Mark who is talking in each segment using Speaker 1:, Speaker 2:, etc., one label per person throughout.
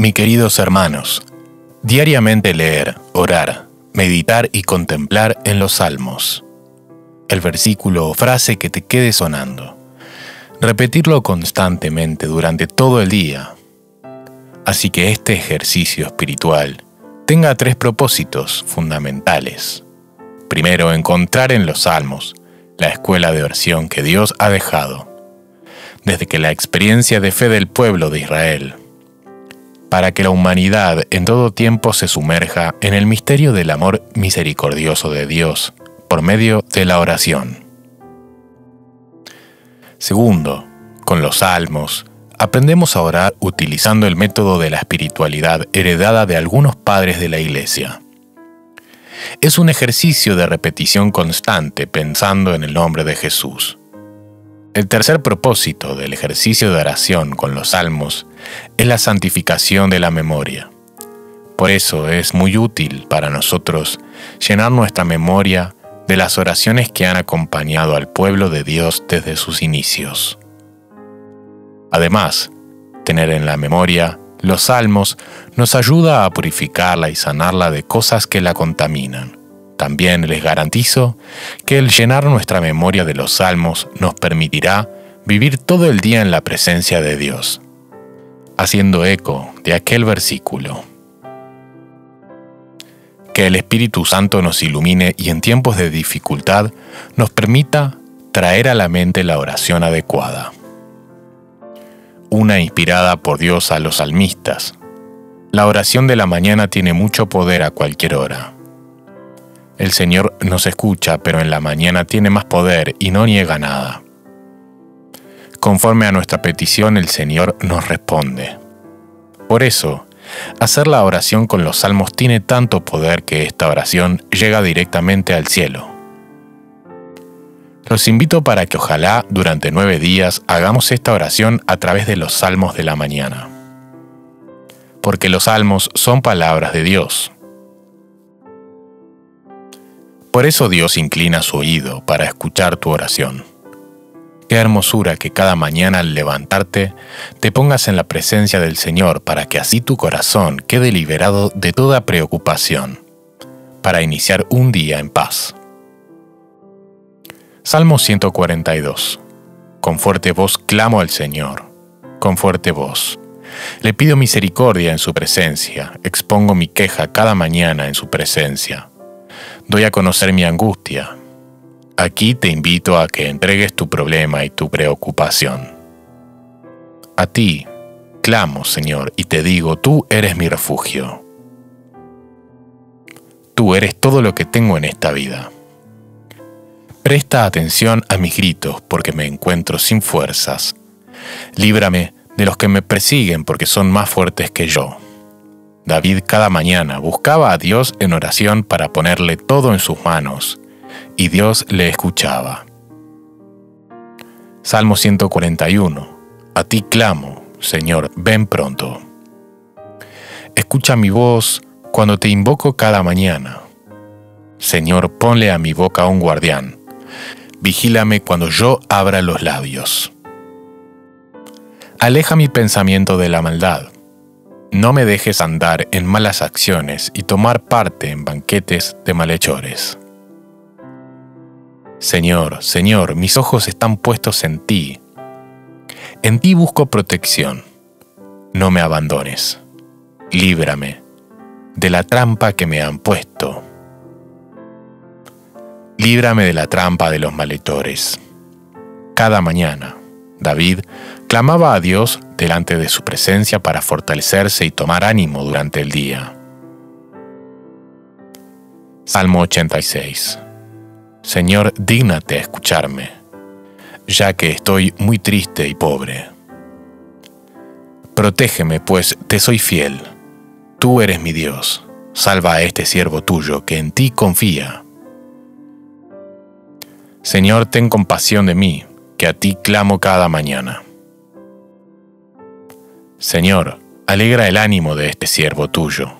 Speaker 1: Mi queridos hermanos, diariamente leer, orar, meditar y contemplar en los salmos. El versículo o frase que te quede sonando. Repetirlo constantemente durante todo el día. Así que este ejercicio espiritual tenga tres propósitos fundamentales. Primero, encontrar en los salmos la escuela de oración que Dios ha dejado, desde que la experiencia de fe del pueblo de Israel, para que la humanidad en todo tiempo se sumerja en el misterio del amor misericordioso de Dios por medio de la oración. Segundo, con los salmos, aprendemos a orar utilizando el método de la espiritualidad heredada de algunos padres de la Iglesia. Es un ejercicio de repetición constante pensando en el nombre de Jesús. El tercer propósito del ejercicio de oración con los salmos es la santificación de la memoria. Por eso es muy útil para nosotros llenar nuestra memoria de las oraciones que han acompañado al pueblo de Dios desde sus inicios. Además, tener en la memoria los salmos nos ayuda a purificarla y sanarla de cosas que la contaminan. También les garantizo que el llenar nuestra memoria de los salmos nos permitirá vivir todo el día en la presencia de Dios, haciendo eco de aquel versículo. Que el Espíritu Santo nos ilumine y en tiempos de dificultad nos permita traer a la mente la oración adecuada una inspirada por Dios a los salmistas. La oración de la mañana tiene mucho poder a cualquier hora. El Señor nos escucha, pero en la mañana tiene más poder y no niega nada. Conforme a nuestra petición, el Señor nos responde. Por eso, hacer la oración con los salmos tiene tanto poder que esta oración llega directamente al cielo. Los invito para que ojalá durante nueve días hagamos esta oración a través de los salmos de la mañana. Porque los salmos son palabras de Dios. Por eso Dios inclina su oído para escuchar tu oración. Qué hermosura que cada mañana al levantarte te pongas en la presencia del Señor para que así tu corazón quede liberado de toda preocupación, para iniciar un día en paz. Salmo 142. Con fuerte voz clamo al Señor, con fuerte voz. Le pido misericordia en su presencia, expongo mi queja cada mañana en su presencia. Doy a conocer mi angustia. Aquí te invito a que entregues tu problema y tu preocupación. A ti, clamo, Señor, y te digo, tú eres mi refugio. Tú eres todo lo que tengo en esta vida. Presta atención a mis gritos porque me encuentro sin fuerzas. Líbrame de los que me persiguen porque son más fuertes que yo. David cada mañana buscaba a Dios en oración para ponerle todo en sus manos, y Dios le escuchaba. Salmo 141. A ti clamo, Señor, ven pronto. Escucha mi voz cuando te invoco cada mañana. Señor, ponle a mi boca un guardián vigílame cuando yo abra los labios. Aleja mi pensamiento de la maldad. No me dejes andar en malas acciones y tomar parte en banquetes de malhechores. Señor, Señor, mis ojos están puestos en ti. En ti busco protección. No me abandones. Líbrame de la trampa que me han puesto líbrame de la trampa de los malhechores. Cada mañana, David clamaba a Dios delante de su presencia para fortalecerse y tomar ánimo durante el día. Salmo 86 Señor, dígnate a escucharme, ya que estoy muy triste y pobre. Protégeme, pues te soy fiel. Tú eres mi Dios. Salva a este siervo tuyo que en ti confía. Señor, ten compasión de mí, que a ti clamo cada mañana. Señor, alegra el ánimo de este siervo tuyo,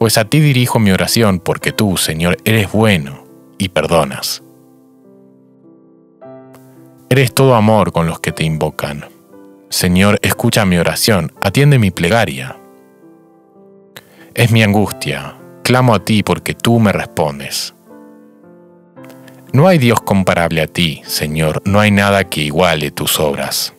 Speaker 1: pues a ti dirijo mi oración porque tú, Señor, eres bueno y perdonas. Eres todo amor con los que te invocan. Señor, escucha mi oración, atiende mi plegaria. Es mi angustia, clamo a ti porque tú me respondes. No hay Dios comparable a ti, Señor, no hay nada que iguale tus obras.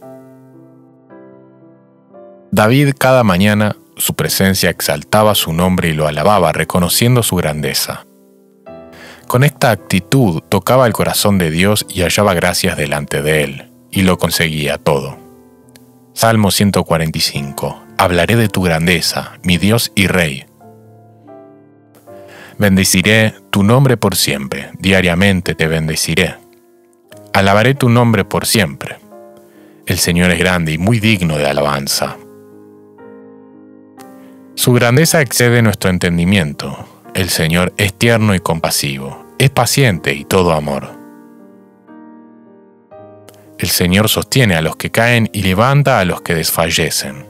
Speaker 1: David cada mañana su presencia exaltaba su nombre y lo alababa, reconociendo su grandeza. Con esta actitud tocaba el corazón de Dios y hallaba gracias delante de él, y lo conseguía todo. Salmo 145. Hablaré de tu grandeza, mi Dios y Rey. Bendeciré tu nombre por siempre, diariamente te bendeciré. Alabaré tu nombre por siempre. El Señor es grande y muy digno de alabanza. Su grandeza excede nuestro entendimiento, el Señor es tierno y compasivo, es paciente y todo amor. El Señor sostiene a los que caen y levanta a los que desfallecen.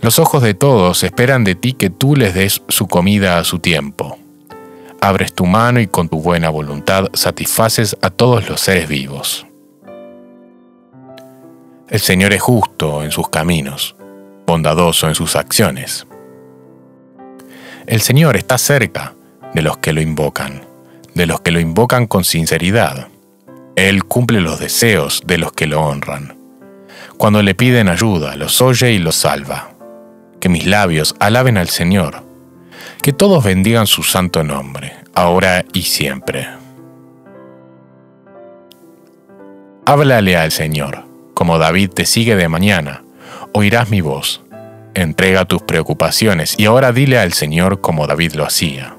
Speaker 1: Los ojos de todos esperan de ti que tú les des su comida a su tiempo. Abres tu mano y con tu buena voluntad satisfaces a todos los seres vivos. El Señor es justo en sus caminos, bondadoso en sus acciones. El Señor está cerca de los que lo invocan, de los que lo invocan con sinceridad. Él cumple los deseos de los que lo honran. Cuando le piden ayuda, los oye y los salva. Que mis labios alaben al Señor. Que todos bendigan su santo nombre, ahora y siempre. Háblale al Señor, como David te sigue de mañana, oirás mi voz entrega tus preocupaciones y ahora dile al Señor como David lo hacía.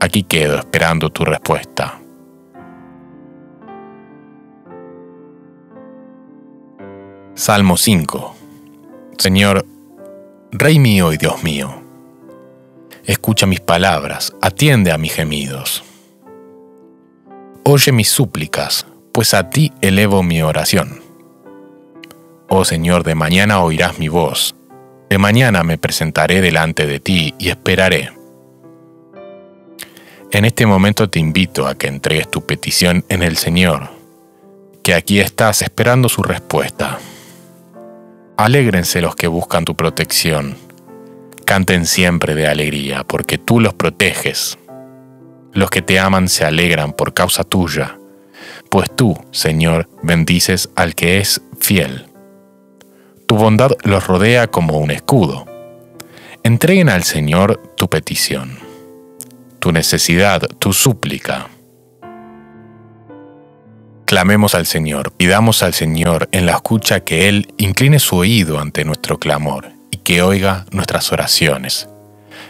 Speaker 1: Aquí quedo esperando tu respuesta. Salmo 5 Señor, Rey mío y Dios mío, escucha mis palabras, atiende a mis gemidos. Oye mis súplicas, pues a ti elevo mi oración. Oh Señor, de mañana oirás mi voz. De mañana me presentaré delante de ti y esperaré. En este momento te invito a que entregues tu petición en el Señor, que aquí estás esperando su respuesta. Alégrense los que buscan tu protección. Canten siempre de alegría, porque tú los proteges. Los que te aman se alegran por causa tuya, pues tú, Señor, bendices al que es fiel. Tu bondad los rodea como un escudo. Entreguen al Señor tu petición, tu necesidad, tu súplica. Clamemos al Señor, pidamos al Señor en la escucha que Él incline su oído ante nuestro clamor y que oiga nuestras oraciones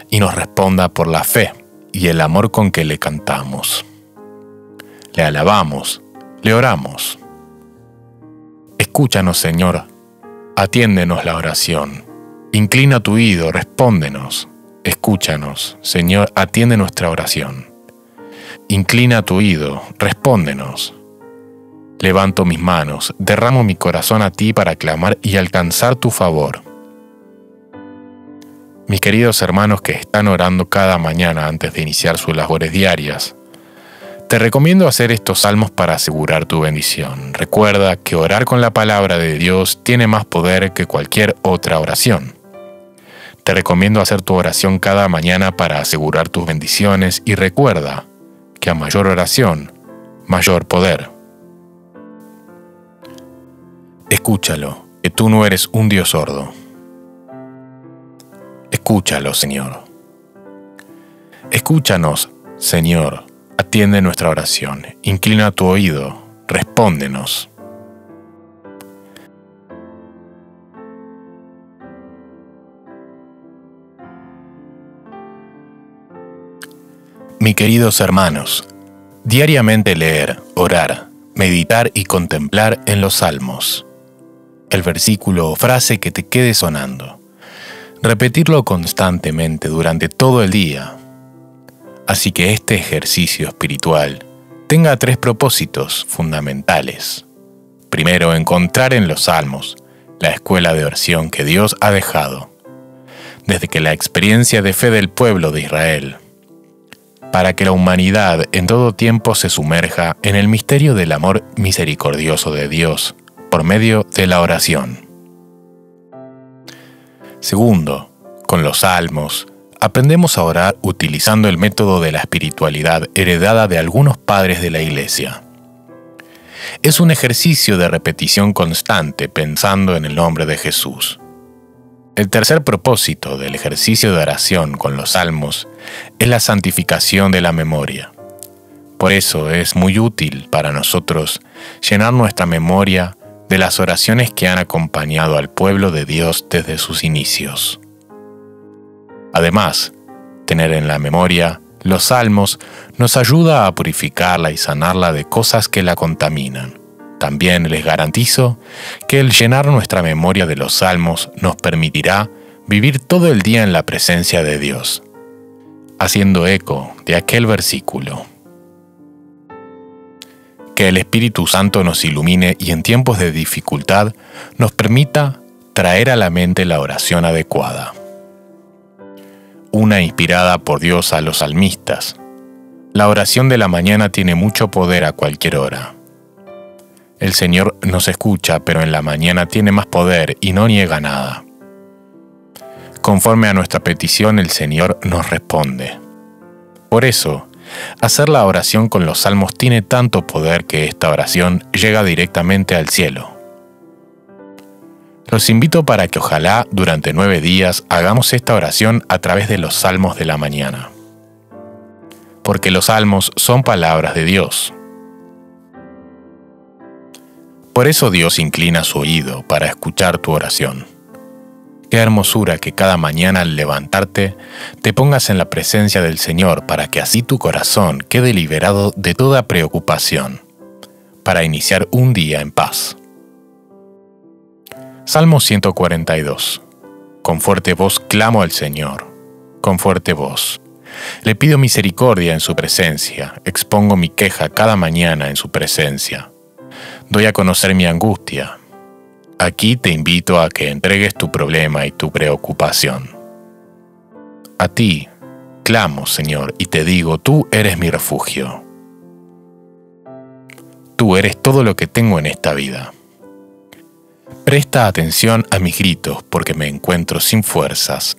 Speaker 1: y nos responda por la fe y el amor con que le cantamos. Le alabamos, le oramos. Escúchanos, Señor, Atiéndenos la oración. Inclina tu oído, respóndenos. Escúchanos, Señor, atiende nuestra oración. Inclina tu oído, respóndenos. Levanto mis manos, derramo mi corazón a ti para clamar y alcanzar tu favor. Mis queridos hermanos que están orando cada mañana antes de iniciar sus labores diarias, te recomiendo hacer estos salmos para asegurar tu bendición. Recuerda que orar con la palabra de Dios tiene más poder que cualquier otra oración. Te recomiendo hacer tu oración cada mañana para asegurar tus bendiciones y recuerda que a mayor oración, mayor poder. Escúchalo, que tú no eres un Dios sordo. Escúchalo, Señor. Escúchanos, Señor Atiende nuestra oración, inclina tu oído, respóndenos. Mi queridos hermanos, diariamente leer, orar, meditar y contemplar en los salmos. El versículo o frase que te quede sonando. Repetirlo constantemente durante todo el día Así que este ejercicio espiritual tenga tres propósitos fundamentales. Primero, encontrar en los salmos la escuela de oración que Dios ha dejado, desde que la experiencia de fe del pueblo de Israel, para que la humanidad en todo tiempo se sumerja en el misterio del amor misericordioso de Dios por medio de la oración. Segundo, con los salmos, aprendemos a orar utilizando el método de la espiritualidad heredada de algunos padres de la Iglesia. Es un ejercicio de repetición constante pensando en el nombre de Jesús. El tercer propósito del ejercicio de oración con los salmos es la santificación de la memoria. Por eso es muy útil para nosotros llenar nuestra memoria de las oraciones que han acompañado al pueblo de Dios desde sus inicios. Además, tener en la memoria los salmos nos ayuda a purificarla y sanarla de cosas que la contaminan. También les garantizo que el llenar nuestra memoria de los salmos nos permitirá vivir todo el día en la presencia de Dios, haciendo eco de aquel versículo. Que el Espíritu Santo nos ilumine y en tiempos de dificultad nos permita traer a la mente la oración adecuada. Una inspirada por Dios a los salmistas. La oración de la mañana tiene mucho poder a cualquier hora. El Señor nos escucha, pero en la mañana tiene más poder y no niega nada. Conforme a nuestra petición, el Señor nos responde. Por eso, Hacer la oración con los salmos tiene tanto poder que esta oración llega directamente al cielo. Los invito para que ojalá durante nueve días hagamos esta oración a través de los salmos de la mañana. Porque los salmos son palabras de Dios. Por eso Dios inclina su oído para escuchar tu oración. Qué hermosura que cada mañana al levantarte te pongas en la presencia del Señor para que así tu corazón quede liberado de toda preocupación, para iniciar un día en paz. Salmo 142. Con fuerte voz clamo al Señor, con fuerte voz. Le pido misericordia en su presencia, expongo mi queja cada mañana en su presencia. Doy a conocer mi angustia, Aquí te invito a que entregues tu problema y tu preocupación. A ti, clamo, Señor, y te digo, tú eres mi refugio. Tú eres todo lo que tengo en esta vida. Presta atención a mis gritos porque me encuentro sin fuerzas.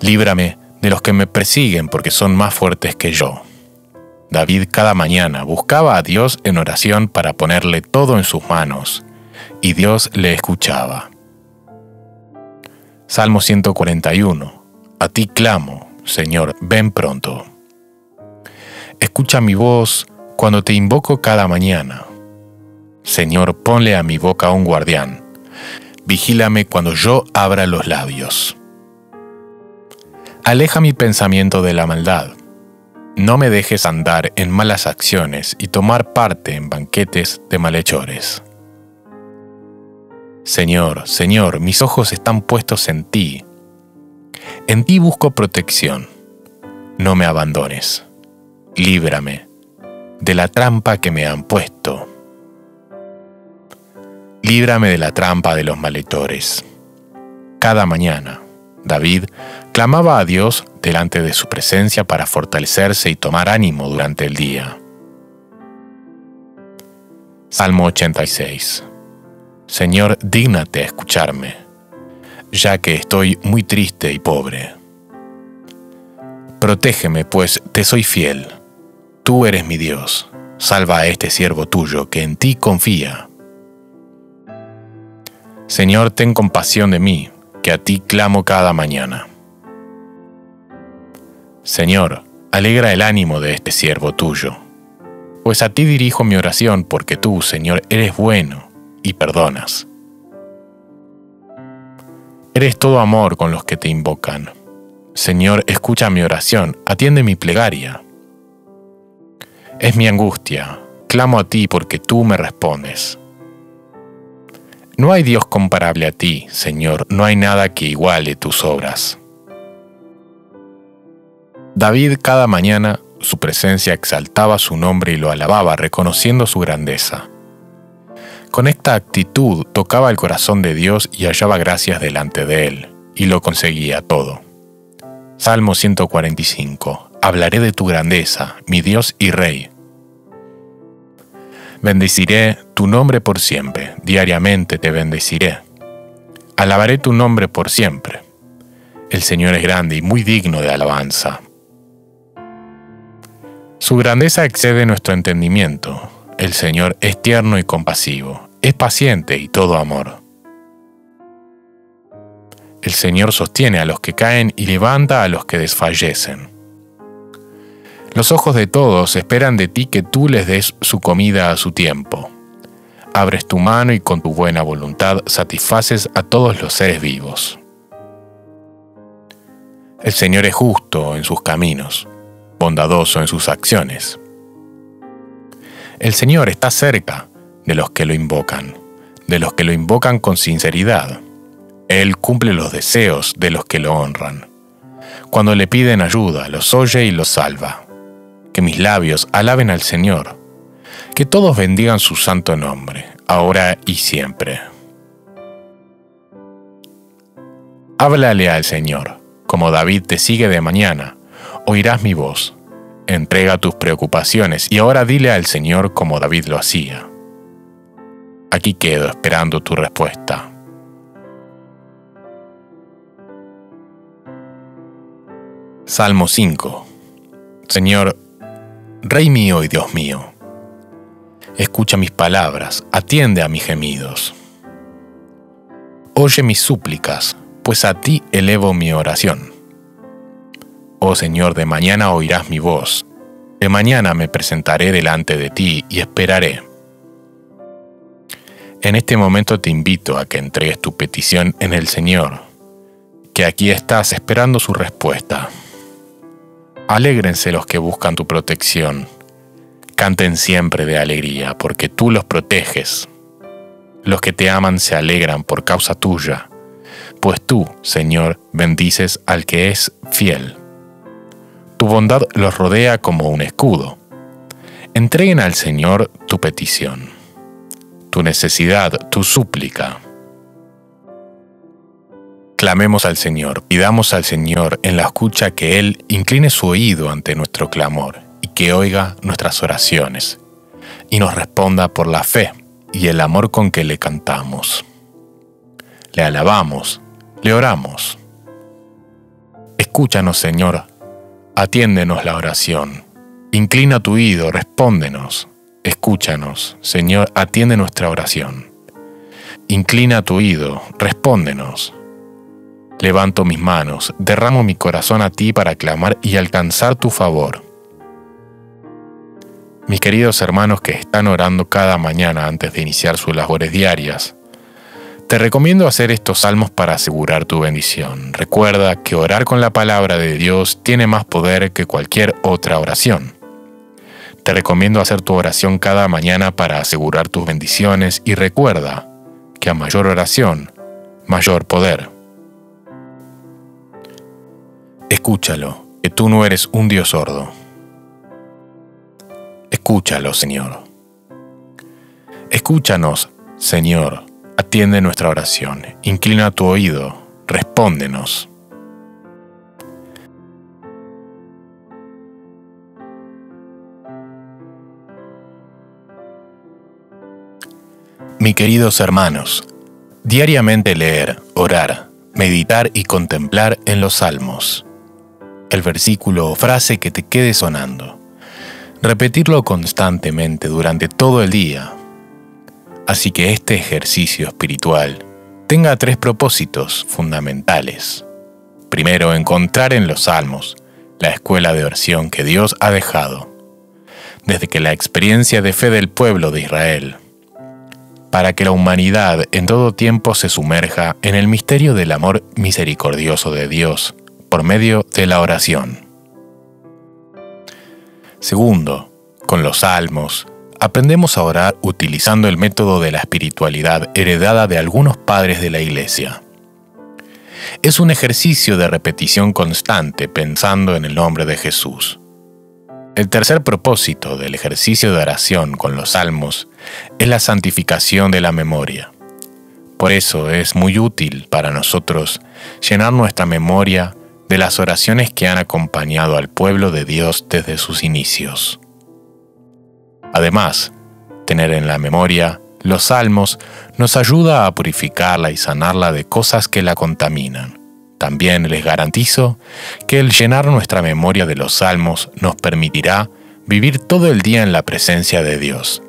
Speaker 1: Líbrame de los que me persiguen porque son más fuertes que yo. David cada mañana buscaba a Dios en oración para ponerle todo en sus manos y Dios le escuchaba. Salmo 141. A ti clamo, Señor, ven pronto. Escucha mi voz cuando te invoco cada mañana. Señor, ponle a mi boca un guardián. Vigílame cuando yo abra los labios. Aleja mi pensamiento de la maldad. No me dejes andar en malas acciones y tomar parte en banquetes de malhechores. Señor, Señor, mis ojos están puestos en ti. En ti busco protección. No me abandones. Líbrame de la trampa que me han puesto. Líbrame de la trampa de los maletores. Cada mañana, David clamaba a Dios delante de su presencia para fortalecerse y tomar ánimo durante el día. Salmo 86 Señor, dígnate a escucharme, ya que estoy muy triste y pobre. Protégeme, pues te soy fiel. Tú eres mi Dios. Salva a este siervo tuyo que en ti confía. Señor, ten compasión de mí, que a ti clamo cada mañana. Señor, alegra el ánimo de este siervo tuyo, pues a ti dirijo mi oración porque tú, Señor, eres bueno y perdonas. Eres todo amor con los que te invocan. Señor, escucha mi oración, atiende mi plegaria. Es mi angustia, clamo a ti porque tú me respondes. No hay Dios comparable a ti, Señor, no hay nada que iguale tus obras. David cada mañana su presencia exaltaba su nombre y lo alababa, reconociendo su grandeza. Con esta actitud tocaba el corazón de Dios y hallaba gracias delante de él, y lo conseguía todo. Salmo 145. Hablaré de tu grandeza, mi Dios y Rey. Bendeciré tu nombre por siempre, diariamente te bendeciré. Alabaré tu nombre por siempre. El Señor es grande y muy digno de alabanza. Su grandeza excede nuestro entendimiento. El Señor es tierno y compasivo, es paciente y todo amor. El Señor sostiene a los que caen y levanta a los que desfallecen. Los ojos de todos esperan de ti que tú les des su comida a su tiempo. Abres tu mano y con tu buena voluntad satisfaces a todos los seres vivos. El Señor es justo en sus caminos, bondadoso en sus acciones. El Señor está cerca de los que lo invocan, de los que lo invocan con sinceridad. Él cumple los deseos de los que lo honran. Cuando le piden ayuda, los oye y los salva. Que mis labios alaben al Señor. Que todos bendigan su santo nombre, ahora y siempre. Háblale al Señor como David te sigue de mañana, oirás mi voz. Entrega tus preocupaciones y ahora dile al Señor como David lo hacía. Aquí quedo esperando tu respuesta. Salmo 5 Señor, Rey mío y Dios mío, escucha mis palabras, atiende a mis gemidos. Oye mis súplicas, pues a ti elevo mi oración. Oh Señor, de mañana oirás mi voz, de mañana me presentaré delante de ti y esperaré. En este momento te invito a que entregues tu petición en el Señor, que aquí estás esperando su respuesta. Alégrense los que buscan tu protección. Canten siempre de alegría, porque tú los proteges. Los que te aman se alegran por causa tuya pues tú, Señor, bendices al que es fiel. Tu bondad los rodea como un escudo. Entreguen al Señor tu petición, tu necesidad, tu súplica. Clamemos al Señor, pidamos al Señor en la escucha que Él incline su oído ante nuestro clamor y que oiga nuestras oraciones, y nos responda por la fe y el amor con que le cantamos. Le alabamos, le oramos. Escúchanos, Señor, atiéndenos la oración. Inclina tu oído, respóndenos. Escúchanos, Señor, atiende nuestra oración. Inclina tu oído, respóndenos. Levanto mis manos, derramo mi corazón a ti para clamar y alcanzar tu favor. Mis queridos hermanos que están orando cada mañana antes de iniciar sus labores diarias, te recomiendo hacer estos salmos para asegurar tu bendición. Recuerda que orar con la palabra de Dios tiene más poder que cualquier otra oración. Te recomiendo hacer tu oración cada mañana para asegurar tus bendiciones y recuerda que a mayor oración, mayor poder. Escúchalo, que tú no eres un Dios sordo. Escúchalo, Señor. Escúchanos, Señor Atiende nuestra oración, inclina tu oído, respóndenos. Mi queridos hermanos, diariamente leer, orar, meditar y contemplar en los salmos. El versículo o frase que te quede sonando. Repetirlo constantemente durante todo el día Así que este ejercicio espiritual tenga tres propósitos fundamentales. Primero, encontrar en los salmos la escuela de oración que Dios ha dejado, desde que la experiencia de fe del pueblo de Israel, para que la humanidad en todo tiempo se sumerja en el misterio del amor misericordioso de Dios por medio de la oración. Segundo, con los salmos, aprendemos a orar utilizando el método de la espiritualidad heredada de algunos padres de la Iglesia. Es un ejercicio de repetición constante pensando en el nombre de Jesús. El tercer propósito del ejercicio de oración con los salmos es la santificación de la memoria. Por eso es muy útil para nosotros llenar nuestra memoria de las oraciones que han acompañado al pueblo de Dios desde sus inicios. Además, tener en la memoria los salmos nos ayuda a purificarla y sanarla de cosas que la contaminan, También les garantizo que el llenar nuestra memoria de los salmos nos permitirá vivir todo el día en la presencia de Dios,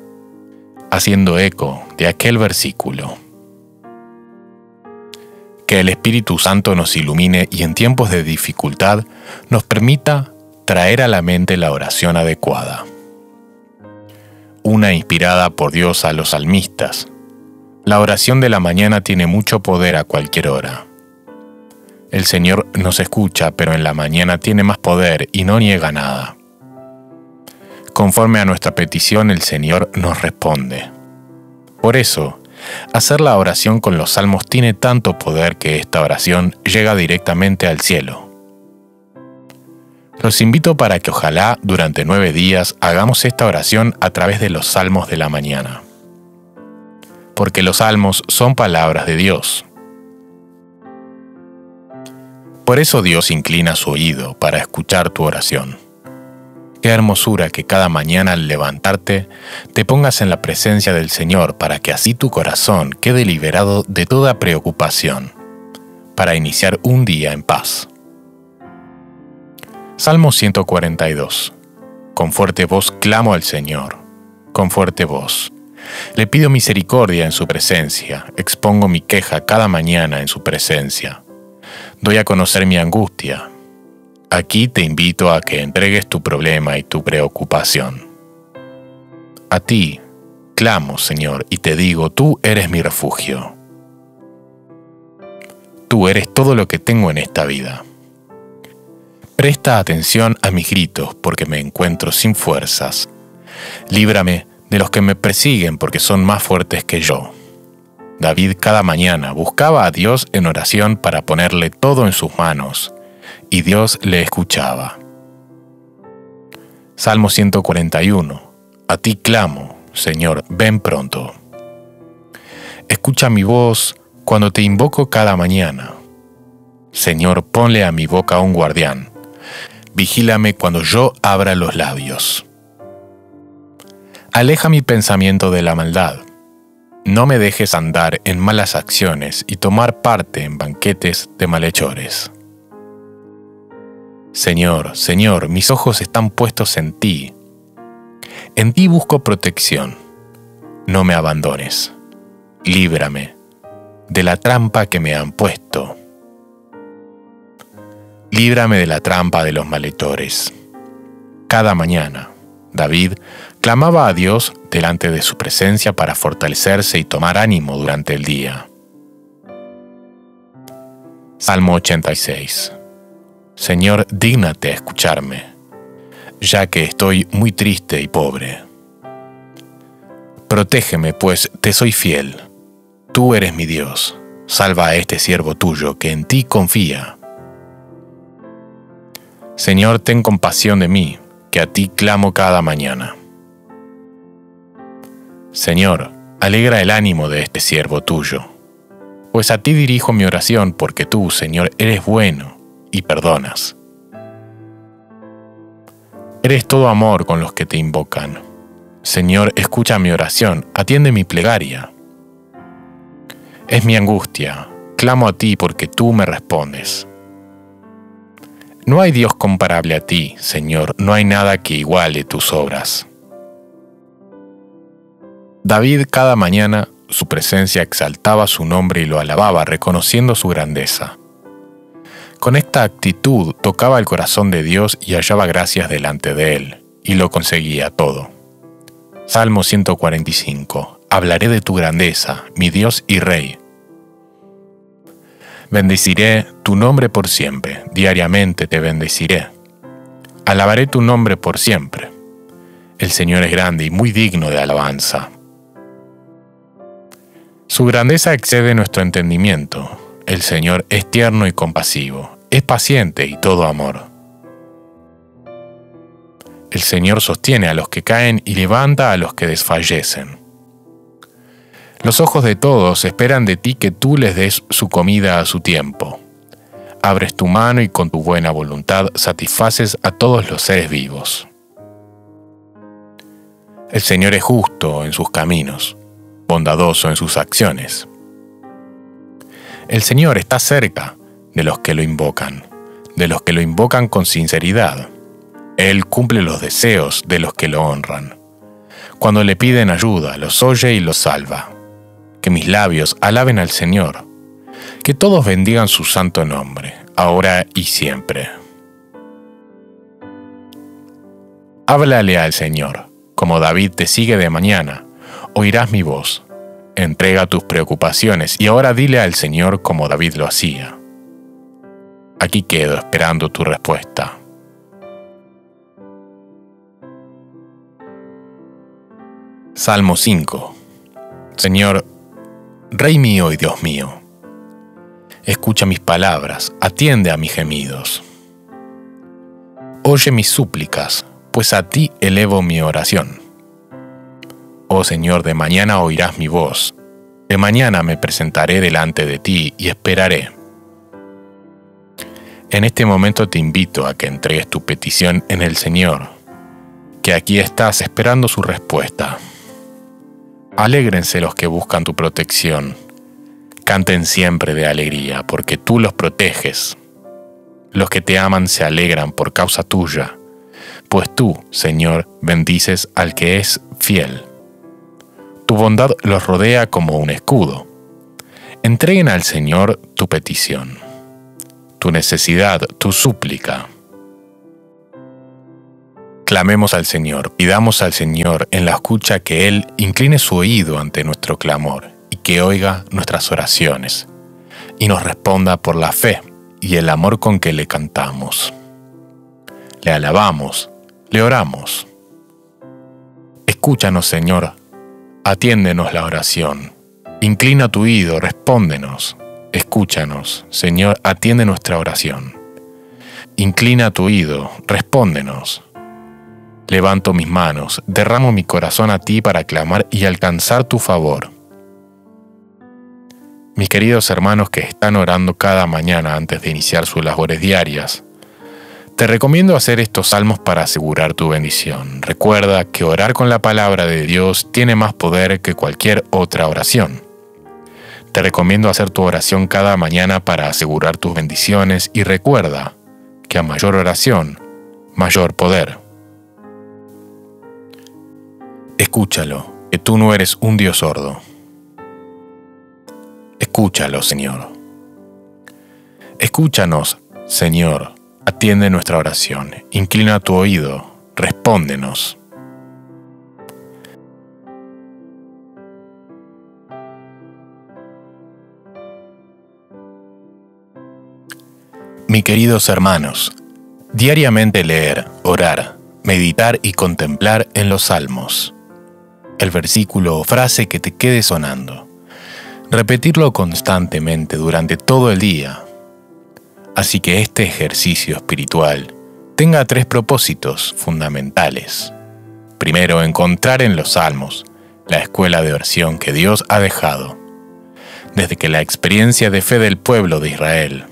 Speaker 1: haciendo eco de aquel versículo. Que el Espíritu Santo nos ilumine y en tiempos de dificultad nos permita traer a la mente la oración adecuada. Una inspirada por Dios a los salmistas. La oración de la mañana tiene mucho poder a cualquier hora. El Señor nos escucha, pero en la mañana tiene más poder y no niega nada. Conforme a nuestra petición, el Señor nos responde. Por eso, hacer la oración con los salmos tiene tanto poder que esta oración llega directamente al cielo. Los invito para que ojalá durante nueve días hagamos esta oración a través de los salmos de la mañana. Porque los salmos son palabras de Dios. Por eso Dios inclina su oído para escuchar tu oración. Qué hermosura que cada mañana al levantarte te pongas en la presencia del Señor para que así tu corazón quede liberado de toda preocupación, para iniciar un día en paz. Salmo 142. Con fuerte voz clamo al Señor, con fuerte voz. Le pido misericordia en su presencia, expongo mi queja cada mañana en su presencia. Doy a conocer mi angustia, Aquí te invito a que entregues tu problema y tu preocupación. A ti, clamo, Señor, y te digo, tú eres mi refugio. Tú eres todo lo que tengo en esta vida. Presta atención a mis gritos porque me encuentro sin fuerzas. Líbrame de los que me persiguen porque son más fuertes que yo. David cada mañana buscaba a Dios en oración para ponerle todo en sus manos y Dios le escuchaba. Salmo 141. A ti clamo, Señor, ven pronto. Escucha mi voz cuando te invoco cada mañana. Señor, ponle a mi boca un guardián. Vigílame cuando yo abra los labios. Aleja mi pensamiento de la maldad. No me dejes andar en malas acciones y tomar parte en banquetes de malhechores. Señor, Señor, mis ojos están puestos en ti. En ti busco protección. No me abandones. Líbrame de la trampa que me han puesto. Líbrame de la trampa de los malhechores. Cada mañana, David clamaba a Dios delante de su presencia para fortalecerse y tomar ánimo durante el día. Salmo 86 Señor, dígnate a escucharme, ya que estoy muy triste y pobre. Protégeme, pues te soy fiel. Tú eres mi Dios. Salva a este siervo tuyo que en ti confía. Señor, ten compasión de mí, que a ti clamo cada mañana. Señor, alegra el ánimo de este siervo tuyo, pues a ti dirijo mi oración porque tú, Señor, eres bueno y perdonas. Eres todo amor con los que te invocan. Señor, escucha mi oración, atiende mi plegaria. Es mi angustia, clamo a ti porque tú me respondes. No hay Dios comparable a ti, Señor, no hay nada que iguale tus obras. David cada mañana su presencia exaltaba su nombre y lo alababa, reconociendo su grandeza. Con esta actitud tocaba el corazón de Dios y hallaba gracias delante de él, y lo conseguía todo. Salmo 145. Hablaré de tu grandeza, mi Dios y Rey. Bendeciré tu nombre por siempre, diariamente te bendeciré. Alabaré tu nombre por siempre. El Señor es grande y muy digno de alabanza. Su grandeza excede nuestro entendimiento el Señor es tierno y compasivo, es paciente y todo amor. El Señor sostiene a los que caen y levanta a los que desfallecen. Los ojos de todos esperan de ti que tú les des su comida a su tiempo. Abres tu mano y con tu buena voluntad satisfaces a todos los seres vivos. El Señor es justo en sus caminos, bondadoso en sus acciones. El Señor está cerca de los que lo invocan, de los que lo invocan con sinceridad. Él cumple los deseos de los que lo honran. Cuando le piden ayuda, los oye y los salva. Que mis labios alaben al Señor. Que todos bendigan su santo nombre, ahora y siempre. Háblale al Señor, como David te sigue de mañana, oirás mi voz. Entrega tus preocupaciones y ahora dile al Señor como David lo hacía. Aquí quedo esperando tu respuesta. Salmo 5 Señor, Rey mío y Dios mío, escucha mis palabras, atiende a mis gemidos. Oye mis súplicas, pues a ti elevo mi oración. Oh Señor, de mañana oirás mi voz, de mañana me presentaré delante de ti y esperaré. En este momento te invito a que entregues tu petición en el Señor, que aquí estás esperando su respuesta. Alégrense los que buscan tu protección. Canten siempre de alegría, porque tú los proteges. Los que te aman se alegran por causa tuya, pues tú, Señor, bendices al que es fiel. Tu bondad los rodea como un escudo. Entreguen al Señor tu petición, tu necesidad, tu súplica Clamemos al Señor, pidamos al Señor en la escucha que Él incline su oído ante nuestro clamor y que oiga nuestras oraciones y nos responda por la fe y el amor con que le cantamos. Le alabamos, le oramos. Escúchanos, Señor, atiéndenos la oración. Inclina tu oído, respóndenos. Escúchanos, Señor, atiende nuestra oración. Inclina tu oído, respóndenos. Levanto mis manos, derramo mi corazón a ti para clamar y alcanzar tu favor. Mis queridos hermanos que están orando cada mañana antes de iniciar sus labores diarias, te recomiendo hacer estos salmos para asegurar tu bendición. Recuerda que orar con la palabra de Dios tiene más poder que cualquier otra oración. Te recomiendo hacer tu oración cada mañana para asegurar tus bendiciones y recuerda que a mayor oración, mayor poder. Escúchalo, que tú no eres un Dios sordo. Escúchalo, Señor. Escúchanos, Señor. Atiende nuestra oración. Inclina tu oído. Respóndenos. Mi queridos hermanos, diariamente leer, orar, meditar y contemplar en los salmos el versículo o frase que te quede sonando. Repetirlo constantemente durante todo el día. Así que este ejercicio espiritual tenga tres propósitos fundamentales. Primero, encontrar en los salmos la escuela de oración que Dios ha dejado, desde que la experiencia de fe del pueblo de Israel,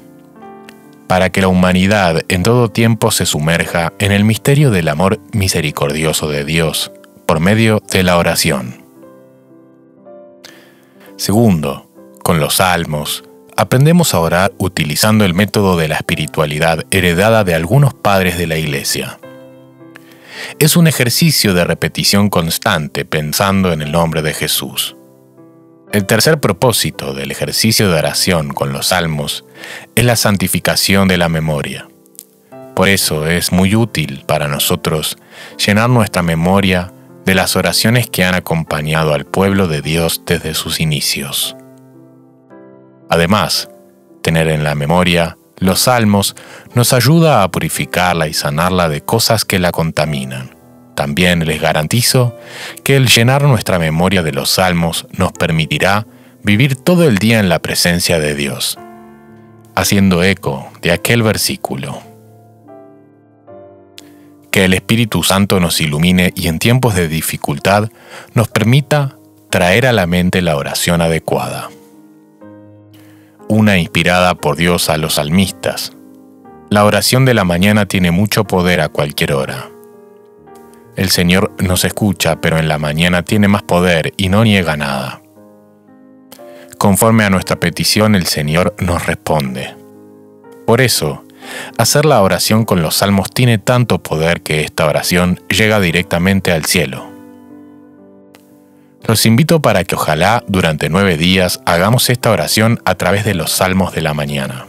Speaker 1: para que la humanidad en todo tiempo se sumerja en el misterio del amor misericordioso de Dios por medio de la oración. Segundo, con los salmos, aprendemos a orar utilizando el método de la espiritualidad heredada de algunos padres de la Iglesia. Es un ejercicio de repetición constante pensando en el nombre de Jesús. El tercer propósito del ejercicio de oración con los salmos es la santificación de la memoria. Por eso es muy útil para nosotros llenar nuestra memoria de las oraciones que han acompañado al pueblo de Dios desde sus inicios. Además, tener en la memoria los salmos nos ayuda a purificarla y sanarla de cosas que la contaminan. También les garantizo que el llenar nuestra memoria de los salmos nos permitirá vivir todo el día en la presencia de Dios, haciendo eco de aquel versículo que el Espíritu Santo nos ilumine y en tiempos de dificultad nos permita traer a la mente la oración adecuada. Una inspirada por Dios a los salmistas. La oración de la mañana tiene mucho poder a cualquier hora. El Señor nos escucha, pero en la mañana tiene más poder y no niega nada. Conforme a nuestra petición, el Señor nos responde. Por eso, hacer la oración con los salmos tiene tanto poder que esta oración llega directamente al cielo. Los invito para que ojalá durante nueve días hagamos esta oración a través de los salmos de la mañana.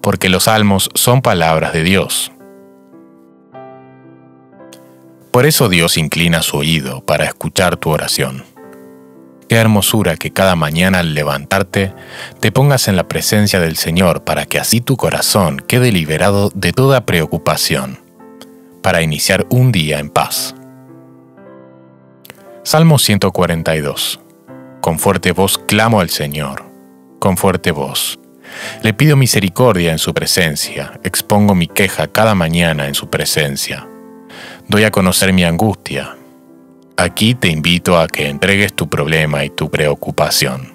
Speaker 1: Porque los salmos son palabras de Dios. Por eso Dios inclina su oído para escuchar tu oración. Qué hermosura que cada mañana al levantarte te pongas en la presencia del Señor para que así tu corazón quede liberado de toda preocupación, para iniciar un día en paz. Salmo 142. Con fuerte voz clamo al Señor, con fuerte voz. Le pido misericordia en su presencia, expongo mi queja cada mañana en su presencia. Doy a conocer mi angustia. Aquí te invito a que entregues tu problema y tu preocupación.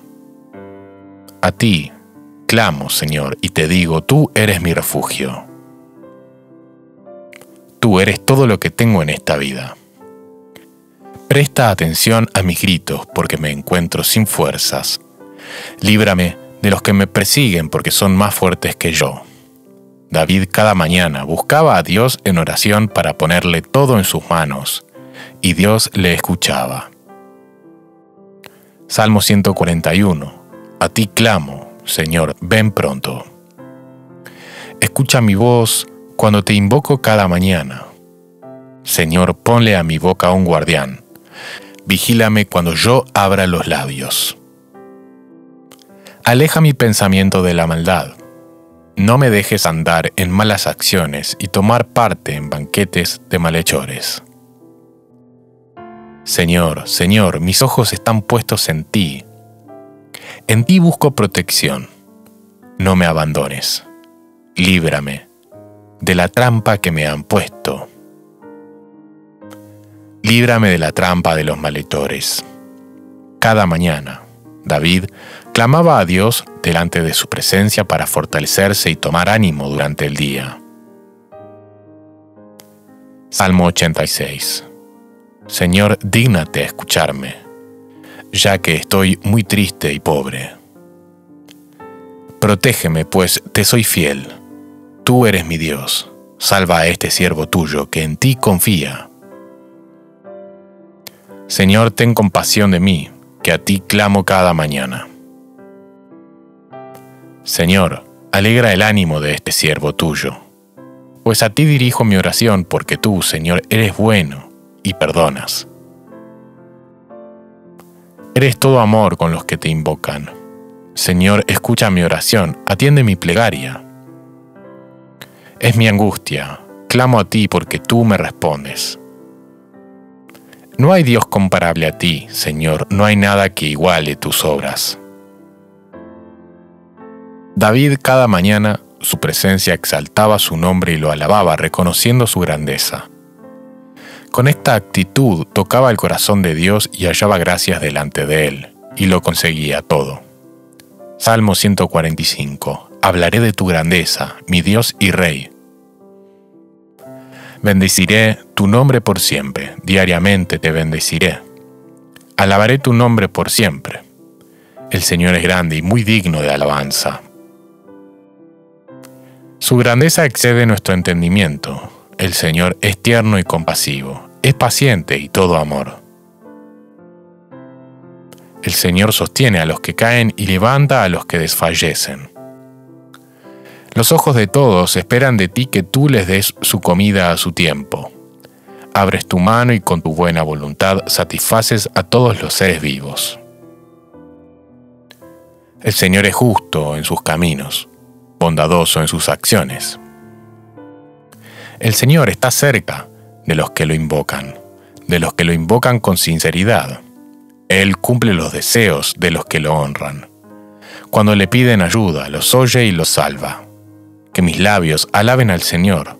Speaker 1: A ti, clamo, Señor, y te digo, tú eres mi refugio. Tú eres todo lo que tengo en esta vida. Presta atención a mis gritos porque me encuentro sin fuerzas. Líbrame de los que me persiguen porque son más fuertes que yo. David cada mañana buscaba a Dios en oración para ponerle todo en sus manos, y Dios le escuchaba. Salmo 141. A ti clamo, Señor, ven pronto. Escucha mi voz cuando te invoco cada mañana. Señor, ponle a mi boca un guardián vigílame cuando yo abra los labios. Aleja mi pensamiento de la maldad. No me dejes andar en malas acciones y tomar parte en banquetes de malhechores. Señor, Señor, mis ojos están puestos en ti. En ti busco protección. No me abandones. Líbrame de la trampa que me han puesto líbrame de la trampa de los malhechores. Cada mañana, David clamaba a Dios delante de su presencia para fortalecerse y tomar ánimo durante el día. Salmo 86 Señor, dígnate a escucharme, ya que estoy muy triste y pobre. Protégeme, pues te soy fiel. Tú eres mi Dios. Salva a este siervo tuyo que en ti confía. Señor, ten compasión de mí, que a ti clamo cada mañana. Señor, alegra el ánimo de este siervo tuyo, pues a ti dirijo mi oración porque tú, Señor, eres bueno y perdonas. Eres todo amor con los que te invocan. Señor, escucha mi oración, atiende mi plegaria. Es mi angustia, clamo a ti porque tú me respondes. No hay Dios comparable a ti, Señor, no hay nada que iguale tus obras. David cada mañana su presencia exaltaba su nombre y lo alababa, reconociendo su grandeza. Con esta actitud tocaba el corazón de Dios y hallaba gracias delante de él, y lo conseguía todo. Salmo 145. Hablaré de tu grandeza, mi Dios y Rey, Bendeciré tu nombre por siempre, diariamente te bendeciré. Alabaré tu nombre por siempre. El Señor es grande y muy digno de alabanza. Su grandeza excede nuestro entendimiento. El Señor es tierno y compasivo, es paciente y todo amor. El Señor sostiene a los que caen y levanta a los que desfallecen. Los ojos de todos esperan de ti que tú les des su comida a su tiempo. Abres tu mano y con tu buena voluntad satisfaces a todos los seres vivos. El Señor es justo en sus caminos, bondadoso en sus acciones. El Señor está cerca de los que lo invocan, de los que lo invocan con sinceridad. Él cumple los deseos de los que lo honran. Cuando le piden ayuda, los oye y los salva que mis labios alaben al Señor,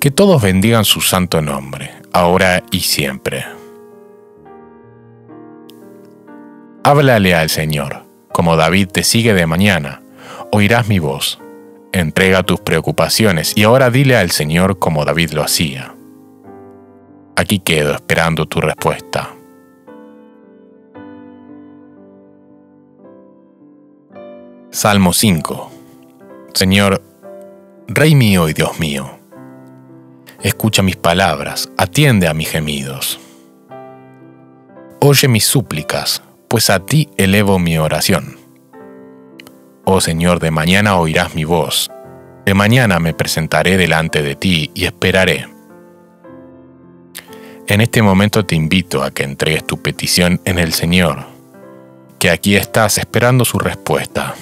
Speaker 1: que todos bendigan su santo nombre, ahora y siempre. Háblale al Señor, como David te sigue de mañana, oirás mi voz. Entrega tus preocupaciones y ahora dile al Señor como David lo hacía. Aquí quedo esperando tu respuesta. Salmo 5 Señor, Rey mío y Dios mío, escucha mis palabras, atiende a mis gemidos. Oye mis súplicas, pues a ti elevo mi oración. Oh Señor, de mañana oirás mi voz, de mañana me presentaré delante de ti y esperaré. En este momento te invito a que entregues tu petición en el Señor, que aquí estás esperando su respuesta.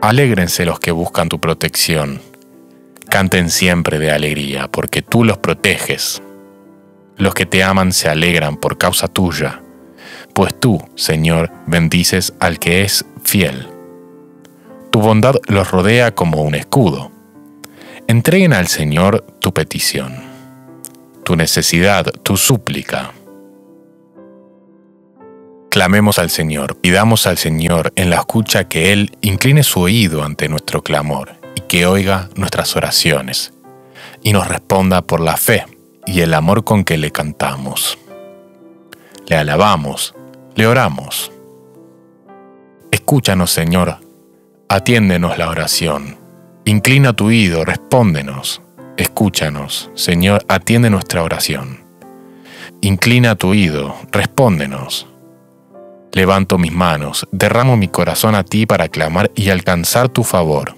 Speaker 1: Alégrense los que buscan tu protección. Canten siempre de alegría, porque tú los proteges. Los que te aman se alegran por causa tuya, pues tú, Señor, bendices al que es fiel. Tu bondad los rodea como un escudo. Entreguen al Señor tu petición tu necesidad, tu súplica. Clamemos al Señor, pidamos al Señor en la escucha que Él incline su oído ante nuestro clamor y que oiga nuestras oraciones y nos responda por la fe y el amor con que le cantamos. Le alabamos, le oramos. Escúchanos, Señor, atiéndenos la oración, inclina tu oído, respóndenos Escúchanos, Señor, atiende nuestra oración. Inclina tu oído, respóndenos. Levanto mis manos, derramo mi corazón a ti para clamar y alcanzar tu favor.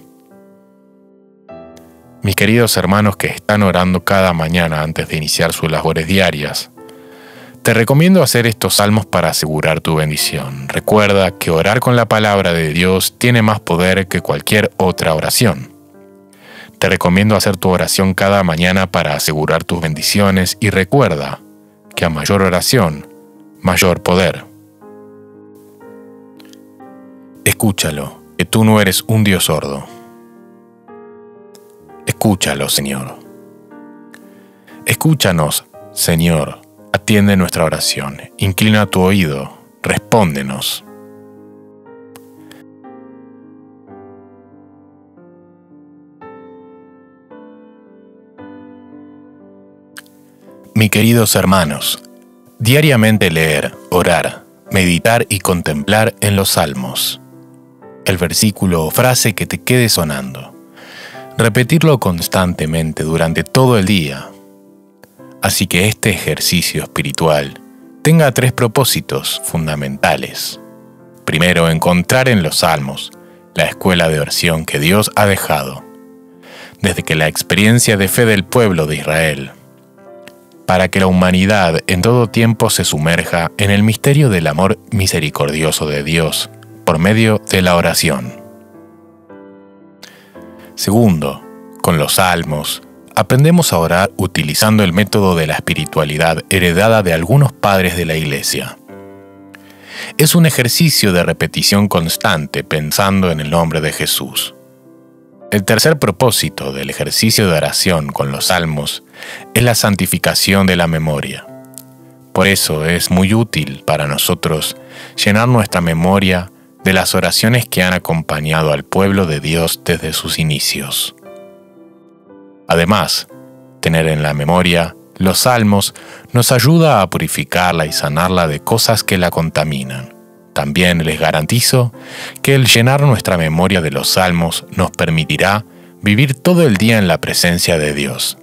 Speaker 1: Mis queridos hermanos que están orando cada mañana antes de iniciar sus labores diarias, te recomiendo hacer estos salmos para asegurar tu bendición. Recuerda que orar con la palabra de Dios tiene más poder que cualquier otra oración. Te recomiendo hacer tu oración cada mañana para asegurar tus bendiciones y recuerda que a mayor oración, mayor poder. Escúchalo, que tú no eres un Dios sordo. Escúchalo, Señor. Escúchanos, Señor. Atiende nuestra oración. Inclina tu oído. Respóndenos. Mi queridos hermanos, diariamente leer, orar, meditar y contemplar en los salmos. El versículo o frase que te quede sonando. Repetirlo constantemente durante todo el día. Así que este ejercicio espiritual tenga tres propósitos fundamentales. Primero, encontrar en los salmos la escuela de oración que Dios ha dejado. Desde que la experiencia de fe del pueblo de Israel para que la humanidad en todo tiempo se sumerja en el misterio del amor misericordioso de Dios por medio de la oración. Segundo, con los salmos, aprendemos a orar utilizando el método de la espiritualidad heredada de algunos padres de la Iglesia. Es un ejercicio de repetición constante pensando en el nombre de Jesús. El tercer propósito del ejercicio de oración con los salmos es la santificación de la memoria. Por eso es muy útil para nosotros llenar nuestra memoria de las oraciones que han acompañado al pueblo de Dios desde sus inicios. Además, tener en la memoria los salmos nos ayuda a purificarla y sanarla de cosas que la contaminan también les garantizo que el llenar nuestra memoria de los salmos nos permitirá vivir todo el día en la presencia de Dios,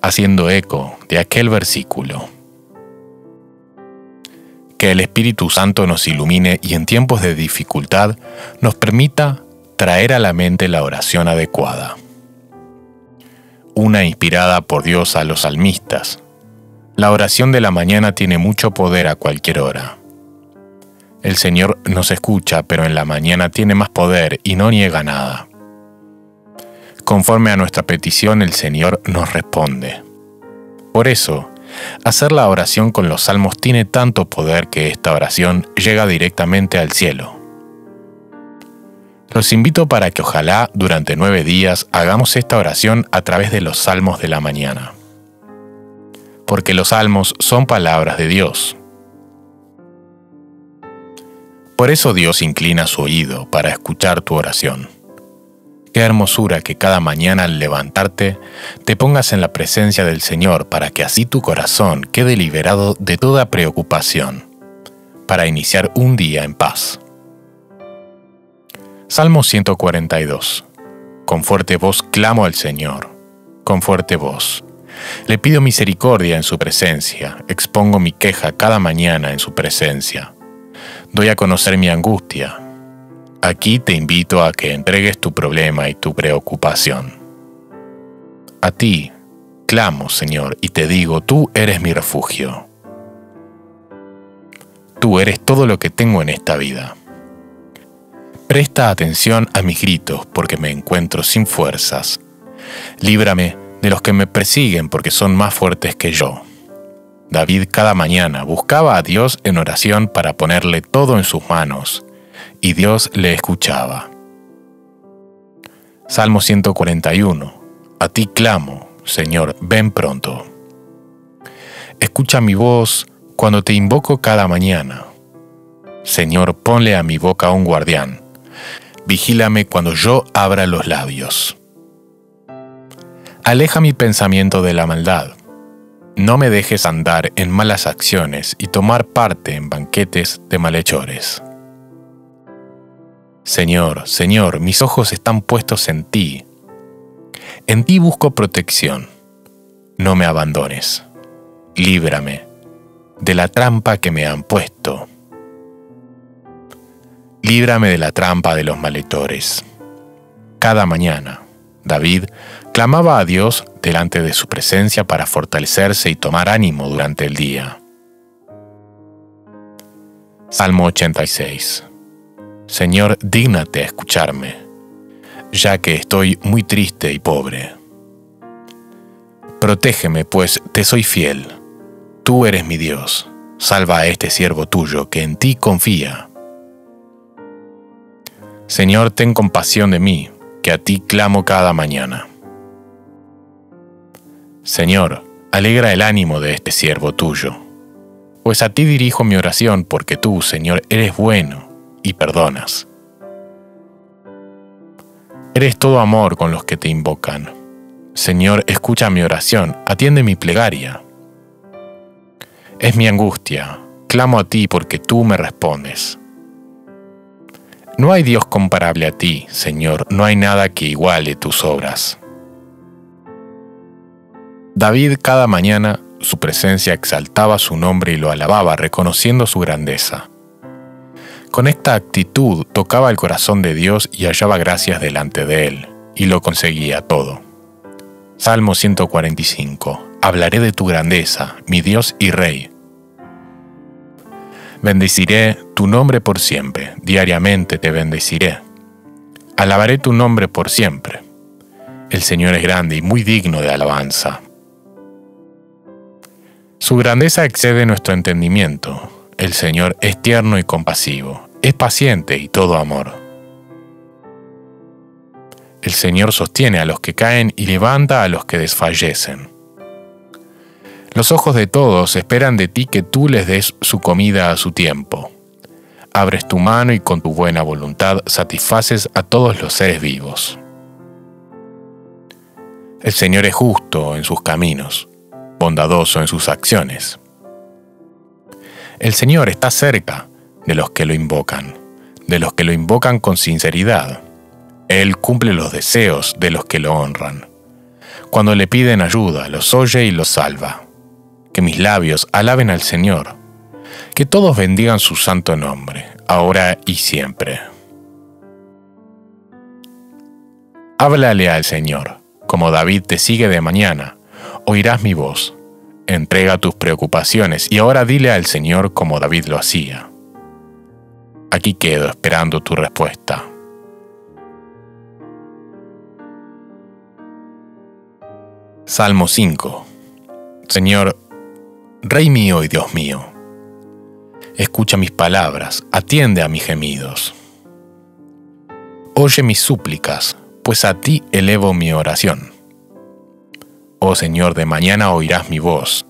Speaker 1: haciendo eco de aquel versículo. Que el Espíritu Santo nos ilumine y en tiempos de dificultad nos permita traer a la mente la oración adecuada. Una inspirada por Dios a los salmistas. La oración de la mañana tiene mucho poder a cualquier hora. El Señor nos escucha, pero en la mañana tiene más poder y no niega nada. Conforme a nuestra petición, el Señor nos responde. Por eso, hacer la oración con los salmos tiene tanto poder que esta oración llega directamente al cielo. Los invito para que ojalá durante nueve días hagamos esta oración a través de los salmos de la mañana. Porque los salmos son palabras de Dios por eso Dios inclina su oído para escuchar tu oración. Qué hermosura que cada mañana al levantarte te pongas en la presencia del Señor para que así tu corazón quede liberado de toda preocupación, para iniciar un día en paz. Salmo 142. Con fuerte voz clamo al Señor. Con fuerte voz. Le pido misericordia en su presencia. Expongo mi queja cada mañana en su presencia. Doy a conocer mi angustia. Aquí te invito a que entregues tu problema y tu preocupación. A ti, clamo, Señor, y te digo, tú eres mi refugio. Tú eres todo lo que tengo en esta vida. Presta atención a mis gritos porque me encuentro sin fuerzas. Líbrame de los que me persiguen porque son más fuertes que yo. David cada mañana buscaba a Dios en oración para ponerle todo en sus manos, y Dios le escuchaba. Salmo 141. A ti clamo, Señor, ven pronto. Escucha mi voz cuando te invoco cada mañana. Señor, ponle a mi boca un guardián vigílame cuando yo abra los labios. Aleja mi pensamiento de la maldad. No me dejes andar en malas acciones y tomar parte en banquetes de malhechores. Señor, Señor, mis ojos están puestos en ti. En ti busco protección. No me abandones. Líbrame de la trampa que me han puesto líbrame de la trampa de los maletores. Cada mañana, David clamaba a Dios delante de su presencia para fortalecerse y tomar ánimo durante el día. Salmo 86 Señor, dígnate a escucharme, ya que estoy muy triste y pobre. Protégeme, pues te soy fiel. Tú eres mi Dios. Salva a este siervo tuyo que en ti confía. Señor, ten compasión de mí, que a ti clamo cada mañana. Señor, alegra el ánimo de este siervo tuyo, pues a ti dirijo mi oración porque tú, Señor, eres bueno y perdonas. Eres todo amor con los que te invocan. Señor, escucha mi oración, atiende mi plegaria. Es mi angustia, clamo a ti porque tú me respondes. No hay Dios comparable a ti, Señor, no hay nada que iguale tus obras. David cada mañana su presencia exaltaba su nombre y lo alababa, reconociendo su grandeza. Con esta actitud tocaba el corazón de Dios y hallaba gracias delante de él, y lo conseguía todo. Salmo 145. Hablaré de tu grandeza, mi Dios y Rey. Bendeciré tu nombre por siempre, diariamente te bendeciré. Alabaré tu nombre por siempre. El Señor es grande y muy digno de alabanza. Su grandeza excede nuestro entendimiento. El Señor es tierno y compasivo, es paciente y todo amor. El Señor sostiene a los que caen y levanta a los que desfallecen. Los ojos de todos esperan de ti que tú les des su comida a su tiempo. Abres tu mano y con tu buena voluntad satisfaces a todos los seres vivos. El Señor es justo en sus caminos, bondadoso en sus acciones. El Señor está cerca de los que lo invocan, de los que lo invocan con sinceridad. Él cumple los deseos de los que lo honran. Cuando le piden ayuda, los oye y los salva que mis labios alaben al Señor, que todos bendigan su santo nombre, ahora y siempre. Háblale al Señor, como David te sigue de mañana, oirás mi voz. Entrega tus preocupaciones y ahora dile al Señor como David lo hacía. Aquí quedo esperando tu respuesta. Salmo 5 Señor, Rey mío y Dios mío, escucha mis palabras, atiende a mis gemidos. Oye mis súplicas, pues a ti elevo mi oración. Oh Señor, de mañana oirás mi voz,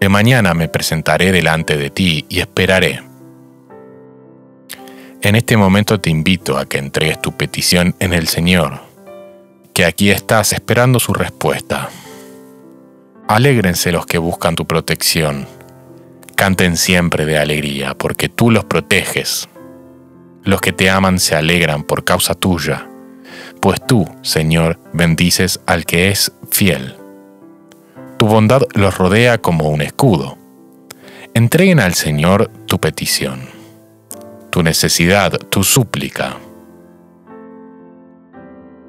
Speaker 1: de mañana me presentaré delante de ti y esperaré. En este momento te invito a que entregues tu petición en el Señor, que aquí estás esperando su respuesta. Alégrense los que buscan tu protección. Canten siempre de alegría, porque tú los proteges. los que te aman se alegran por causa tuya, pues tú, Señor, bendices al que es fiel. Tu bondad los rodea como un escudo. Entreguen al Señor tu petición, tu necesidad, tu súplica.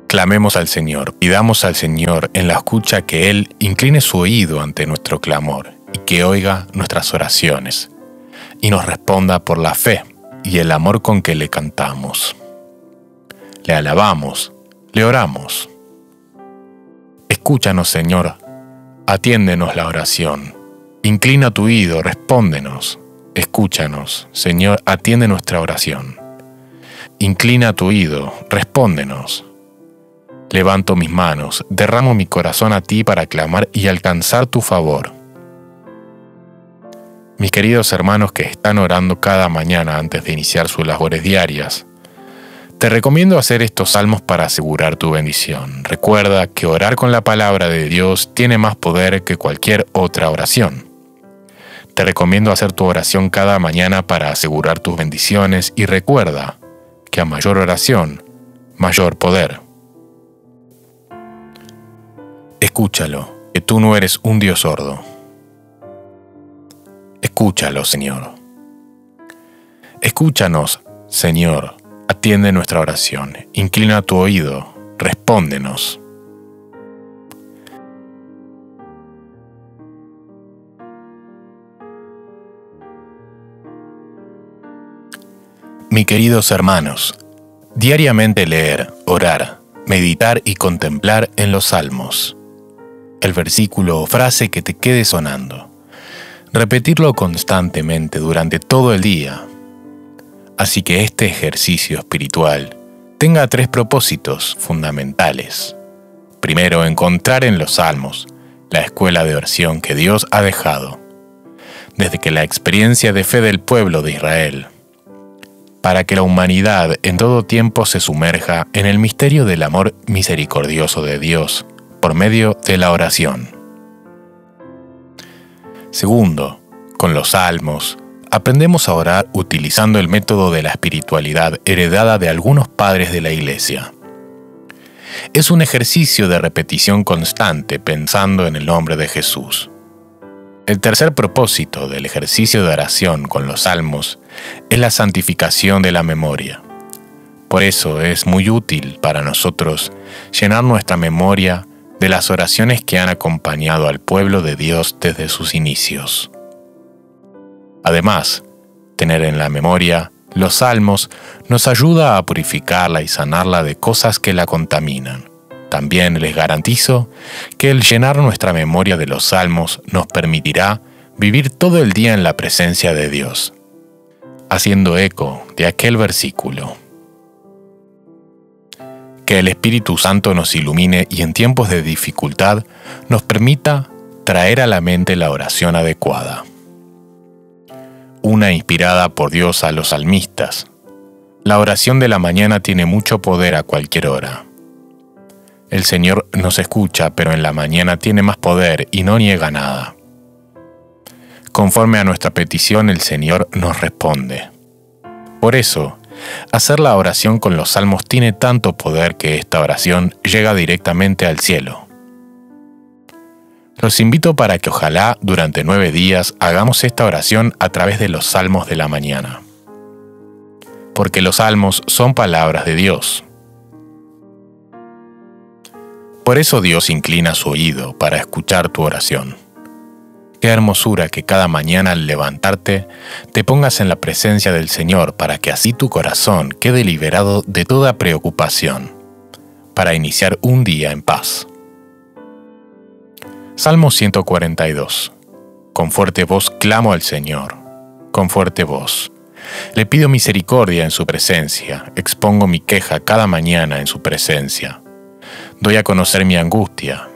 Speaker 1: Clamemos al Señor, pidamos al Señor en la escucha que Él incline su oído ante nuestro clamor y que oiga nuestras oraciones y nos responda por la fe y el amor con que le cantamos. Le alabamos, le oramos. Escúchanos, Señor, atiéndenos la oración. Inclina tu oído, respóndenos. Escúchanos, Señor, atiende nuestra oración. Inclina tu oído, respóndenos. Levanto mis manos, derramo mi corazón a ti para clamar y alcanzar tu favor. Mis queridos hermanos que están orando cada mañana antes de iniciar sus labores diarias, te recomiendo hacer estos salmos para asegurar tu bendición. Recuerda que orar con la palabra de Dios tiene más poder que cualquier otra oración. Te recomiendo hacer tu oración cada mañana para asegurar tus bendiciones y recuerda que a mayor oración, mayor poder. Escúchalo, que tú no eres un Dios sordo. Escúchalo, Señor. Escúchanos, Señor. Atiende nuestra oración. Inclina tu oído. Respóndenos. Mi queridos hermanos, diariamente leer, orar, meditar y contemplar en los salmos. El versículo o frase que te quede sonando repetirlo constantemente durante todo el día. Así que este ejercicio espiritual tenga tres propósitos fundamentales. Primero, encontrar en los salmos la escuela de oración que Dios ha dejado, desde que la experiencia de fe del pueblo de Israel, para que la humanidad en todo tiempo se sumerja en el misterio del amor misericordioso de Dios por medio de la oración. Segundo, con los salmos, aprendemos a orar utilizando el método de la espiritualidad heredada de algunos padres de la Iglesia. Es un ejercicio de repetición constante pensando en el nombre de Jesús. El tercer propósito del ejercicio de oración con los salmos es la santificación de la memoria. Por eso es muy útil para nosotros llenar nuestra memoria de las oraciones que han acompañado al pueblo de Dios desde sus inicios. Además, tener en la memoria los salmos nos ayuda a purificarla y sanarla de cosas que la contaminan. También les garantizo que el llenar nuestra memoria de los salmos nos permitirá vivir todo el día en la presencia de Dios, haciendo eco de aquel versículo que el Espíritu Santo nos ilumine y en tiempos de dificultad nos permita traer a la mente la oración adecuada. Una inspirada por Dios a los salmistas. La oración de la mañana tiene mucho poder a cualquier hora. El Señor nos escucha, pero en la mañana tiene más poder y no niega nada. Conforme a nuestra petición, el Señor nos responde. Por eso, Hacer la oración con los salmos tiene tanto poder que esta oración llega directamente al cielo. Los invito para que ojalá durante nueve días hagamos esta oración a través de los salmos de la mañana. Porque los salmos son palabras de Dios. Por eso Dios inclina su oído para escuchar tu oración. Qué hermosura que cada mañana al levantarte te pongas en la presencia del Señor para que así tu corazón quede liberado de toda preocupación, para iniciar un día en paz. Salmo 142. Con fuerte voz clamo al Señor, con fuerte voz. Le pido misericordia en su presencia, expongo mi queja cada mañana en su presencia. Doy a conocer mi angustia,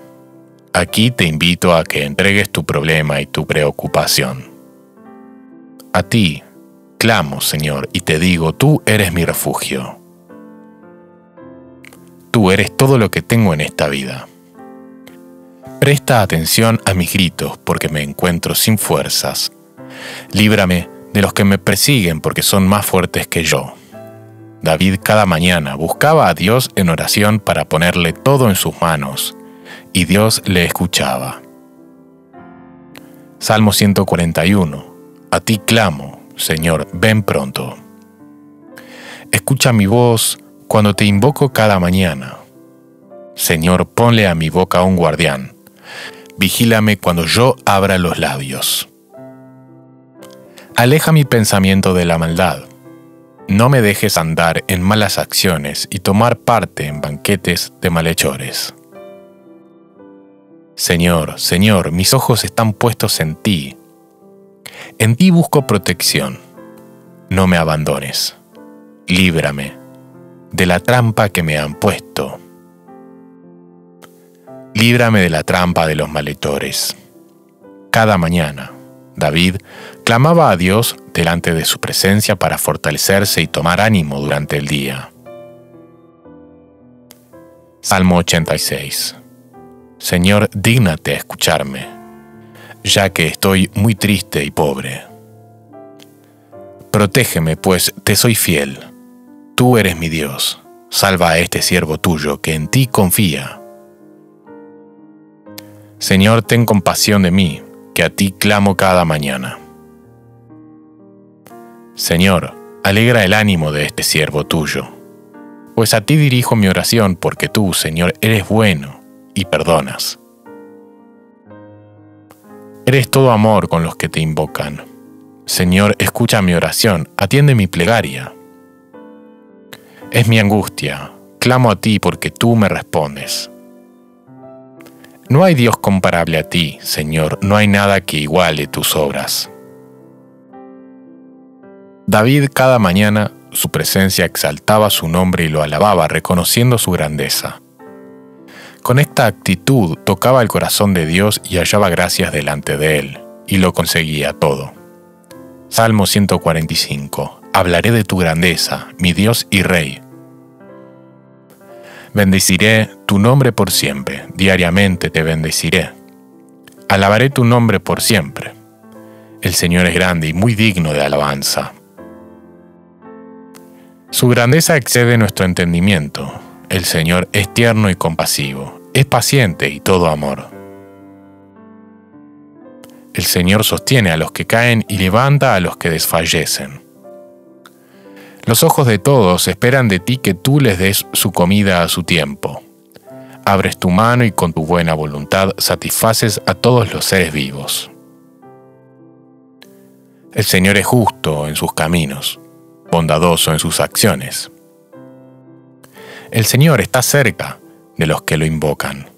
Speaker 1: Aquí te invito a que entregues tu problema y tu preocupación. A ti, clamo, Señor, y te digo, tú eres mi refugio. Tú eres todo lo que tengo en esta vida. Presta atención a mis gritos porque me encuentro sin fuerzas. Líbrame de los que me persiguen porque son más fuertes que yo. David cada mañana buscaba a Dios en oración para ponerle todo en sus manos, y Dios le escuchaba. Salmo 141. A ti clamo, Señor, ven pronto. Escucha mi voz cuando te invoco cada mañana. Señor, ponle a mi boca un guardián. Vigílame cuando yo abra los labios. Aleja mi pensamiento de la maldad. No me dejes andar en malas acciones y tomar parte en banquetes de malhechores. Señor, Señor, mis ojos están puestos en ti. En ti busco protección. No me abandones. Líbrame de la trampa que me han puesto. Líbrame de la trampa de los malhechores. Cada mañana, David clamaba a Dios delante de su presencia para fortalecerse y tomar ánimo durante el día. Salmo 86 Señor, dígnate a escucharme, ya que estoy muy triste y pobre. Protégeme, pues te soy fiel. Tú eres mi Dios. Salva a este siervo tuyo que en ti confía. Señor, ten compasión de mí, que a ti clamo cada mañana. Señor, alegra el ánimo de este siervo tuyo, pues a ti dirijo mi oración porque tú, Señor, eres bueno y perdonas. Eres todo amor con los que te invocan. Señor, escucha mi oración, atiende mi plegaria. Es mi angustia, clamo a ti porque tú me respondes. No hay Dios comparable a ti, Señor, no hay nada que iguale tus obras. David cada mañana su presencia exaltaba su nombre y lo alababa, reconociendo su grandeza. Con esta actitud tocaba el corazón de Dios y hallaba gracias delante de él, y lo conseguía todo. Salmo 145. Hablaré de tu grandeza, mi Dios y Rey. Bendeciré tu nombre por siempre, diariamente te bendeciré. Alabaré tu nombre por siempre. El Señor es grande y muy digno de alabanza. Su grandeza excede nuestro entendimiento, el Señor es tierno y compasivo, es paciente y todo amor. El Señor sostiene a los que caen y levanta a los que desfallecen. Los ojos de todos esperan de ti que tú les des su comida a su tiempo. Abres tu mano y con tu buena voluntad satisfaces a todos los seres vivos. El Señor es justo en sus caminos, bondadoso en sus acciones. El Señor está cerca de los que lo invocan,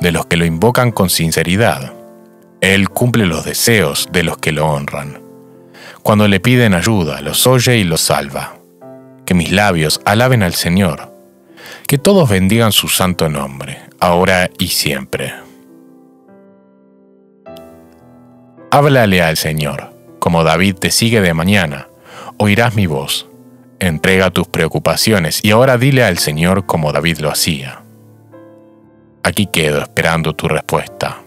Speaker 1: de los que lo invocan con sinceridad. Él cumple los deseos de los que lo honran. Cuando le piden ayuda, los oye y los salva. Que mis labios alaben al Señor. Que todos bendigan su santo nombre, ahora y siempre. Háblale al Señor, como David te sigue de mañana, oirás mi voz entrega tus preocupaciones y ahora dile al Señor como David lo hacía. Aquí quedo esperando tu respuesta.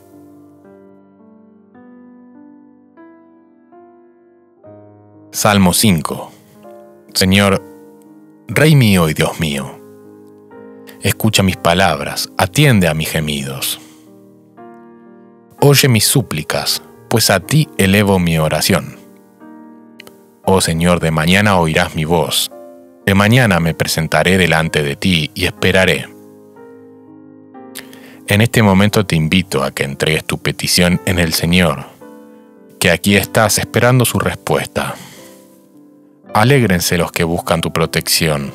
Speaker 1: Salmo 5 Señor, Rey mío y Dios mío, escucha mis palabras, atiende a mis gemidos. Oye mis súplicas, pues a ti elevo mi oración. Oh Señor, de mañana oirás mi voz. De mañana me presentaré delante de ti y esperaré. En este momento te invito a que entregues tu petición en el Señor, que aquí estás esperando su respuesta. Alégrense los que buscan tu protección.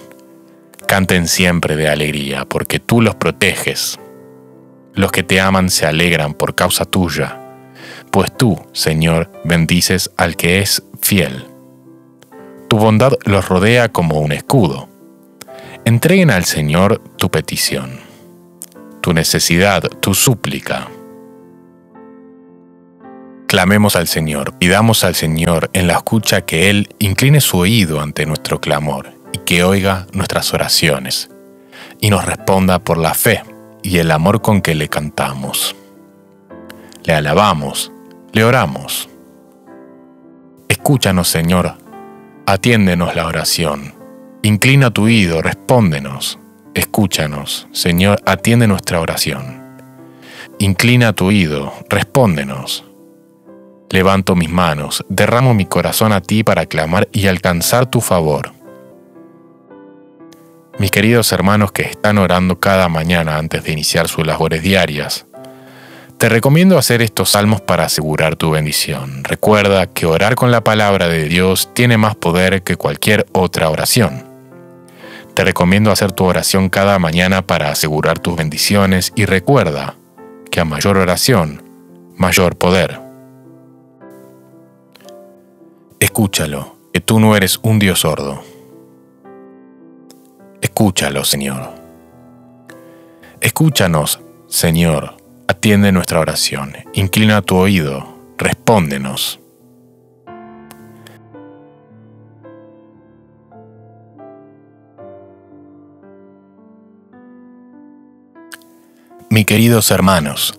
Speaker 1: Canten siempre de alegría, porque tú los proteges. Los que te aman se alegran por causa tuya, pues tú, Señor, bendices al que es fiel. Tu bondad los rodea como un escudo. Entreguen al Señor tu petición, tu necesidad, tu súplica. Clamemos al Señor, pidamos al Señor en la escucha que Él incline su oído ante nuestro clamor y que oiga nuestras oraciones y nos responda por la fe y el amor con que le cantamos. Le alabamos, le oramos. Escúchanos, Señor, atiéndenos la oración. Inclina tu oído, respóndenos. Escúchanos, Señor, atiende nuestra oración. Inclina tu oído, respóndenos. Levanto mis manos, derramo mi corazón a ti para clamar y alcanzar tu favor. Mis queridos hermanos que están orando cada mañana antes de iniciar sus labores diarias, te recomiendo hacer estos salmos para asegurar tu bendición. Recuerda que orar con la palabra de Dios tiene más poder que cualquier otra oración. Te recomiendo hacer tu oración cada mañana para asegurar tus bendiciones y recuerda que a mayor oración, mayor poder. Escúchalo, que tú no eres un Dios sordo. Escúchalo, Señor. Escúchanos, Señor, atiende nuestra oración, inclina tu oído, respóndenos. Mi queridos hermanos,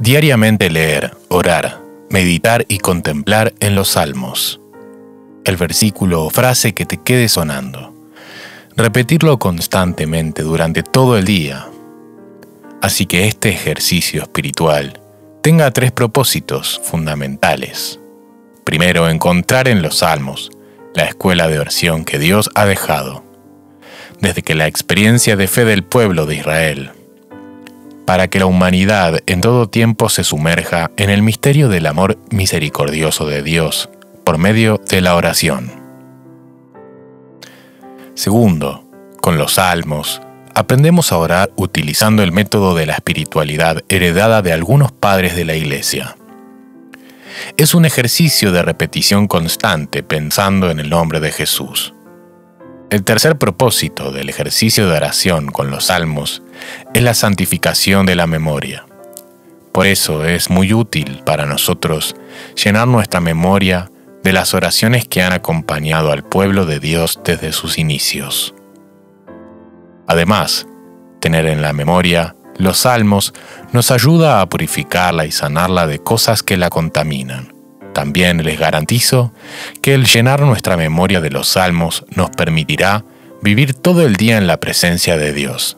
Speaker 1: diariamente leer, orar, meditar y contemplar en los salmos. El versículo o frase que te quede sonando. Repetirlo constantemente durante todo el día. Así que este ejercicio espiritual tenga tres propósitos fundamentales. Primero, encontrar en los salmos la escuela de oración que Dios ha dejado, desde que la experiencia de fe del pueblo de Israel para que la humanidad en todo tiempo se sumerja en el misterio del amor misericordioso de Dios por medio de la oración. Segundo, con los salmos, aprendemos a orar utilizando el método de la espiritualidad heredada de algunos padres de la Iglesia. Es un ejercicio de repetición constante pensando en el nombre de Jesús. El tercer propósito del ejercicio de oración con los salmos es la santificación de la memoria. Por eso es muy útil para nosotros llenar nuestra memoria de las oraciones que han acompañado al pueblo de Dios desde sus inicios. Además, tener en la memoria los salmos nos ayuda a purificarla y sanarla de cosas que la contaminan. También les garantizo que el llenar nuestra memoria de los salmos nos permitirá vivir todo el día en la presencia de Dios,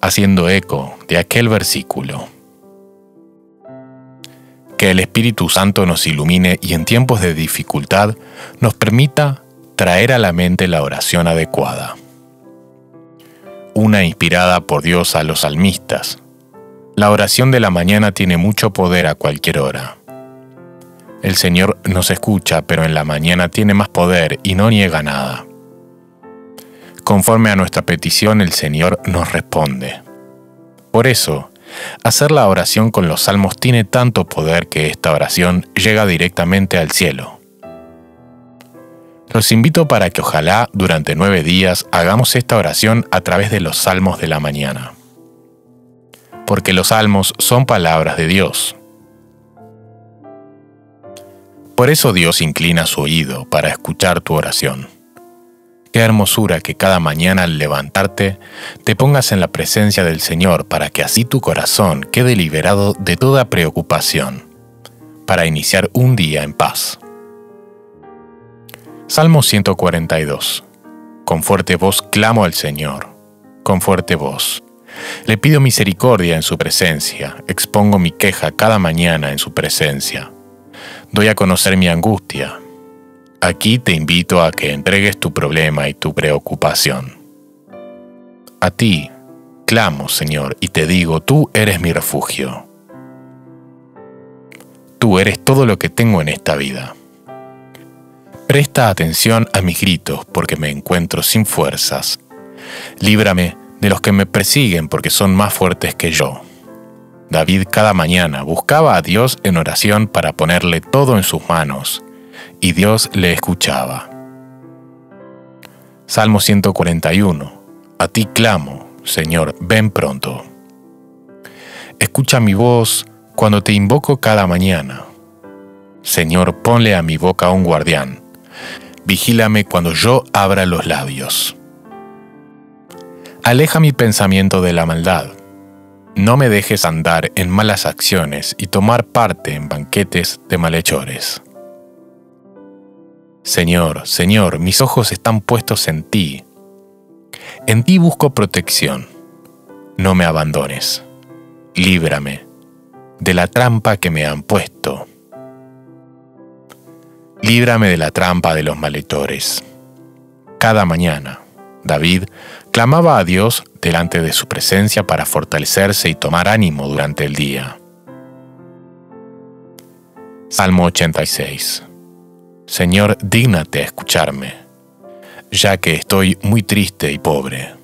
Speaker 1: haciendo eco de aquel versículo. Que el Espíritu Santo nos ilumine y en tiempos de dificultad nos permita traer a la mente la oración adecuada. Una inspirada por Dios a los salmistas. La oración de la mañana tiene mucho poder a cualquier hora. El Señor nos escucha, pero en la mañana tiene más poder y no niega nada. Conforme a nuestra petición, el Señor nos responde. Por eso, hacer la oración con los salmos tiene tanto poder que esta oración llega directamente al cielo. Los invito para que ojalá durante nueve días hagamos esta oración a través de los salmos de la mañana. Porque los salmos son palabras de Dios por eso Dios inclina su oído para escuchar tu oración. Qué hermosura que cada mañana al levantarte te pongas en la presencia del Señor para que así tu corazón quede liberado de toda preocupación, para iniciar un día en paz. Salmo 142. Con fuerte voz clamo al Señor, con fuerte voz. Le pido misericordia en su presencia, expongo mi queja cada mañana en su presencia doy a conocer mi angustia. Aquí te invito a que entregues tu problema y tu preocupación. A ti, clamo, Señor, y te digo, tú eres mi refugio. Tú eres todo lo que tengo en esta vida. Presta atención a mis gritos porque me encuentro sin fuerzas. Líbrame de los que me persiguen porque son más fuertes que yo. David cada mañana buscaba a Dios en oración para ponerle todo en sus manos, y Dios le escuchaba. Salmo 141. A ti clamo, Señor, ven pronto. Escucha mi voz cuando te invoco cada mañana. Señor, ponle a mi boca un guardián. Vigílame cuando yo abra los labios. Aleja mi pensamiento de la maldad no me dejes andar en malas acciones y tomar parte en banquetes de malhechores. Señor, Señor, mis ojos están puestos en ti. En ti busco protección. No me abandones. Líbrame de la trampa que me han puesto. Líbrame de la trampa de los malhechores. Cada mañana, David clamaba a Dios delante de su presencia para fortalecerse y tomar ánimo durante el día. Salmo 86 Señor, dígnate a escucharme, ya que estoy muy triste y pobre.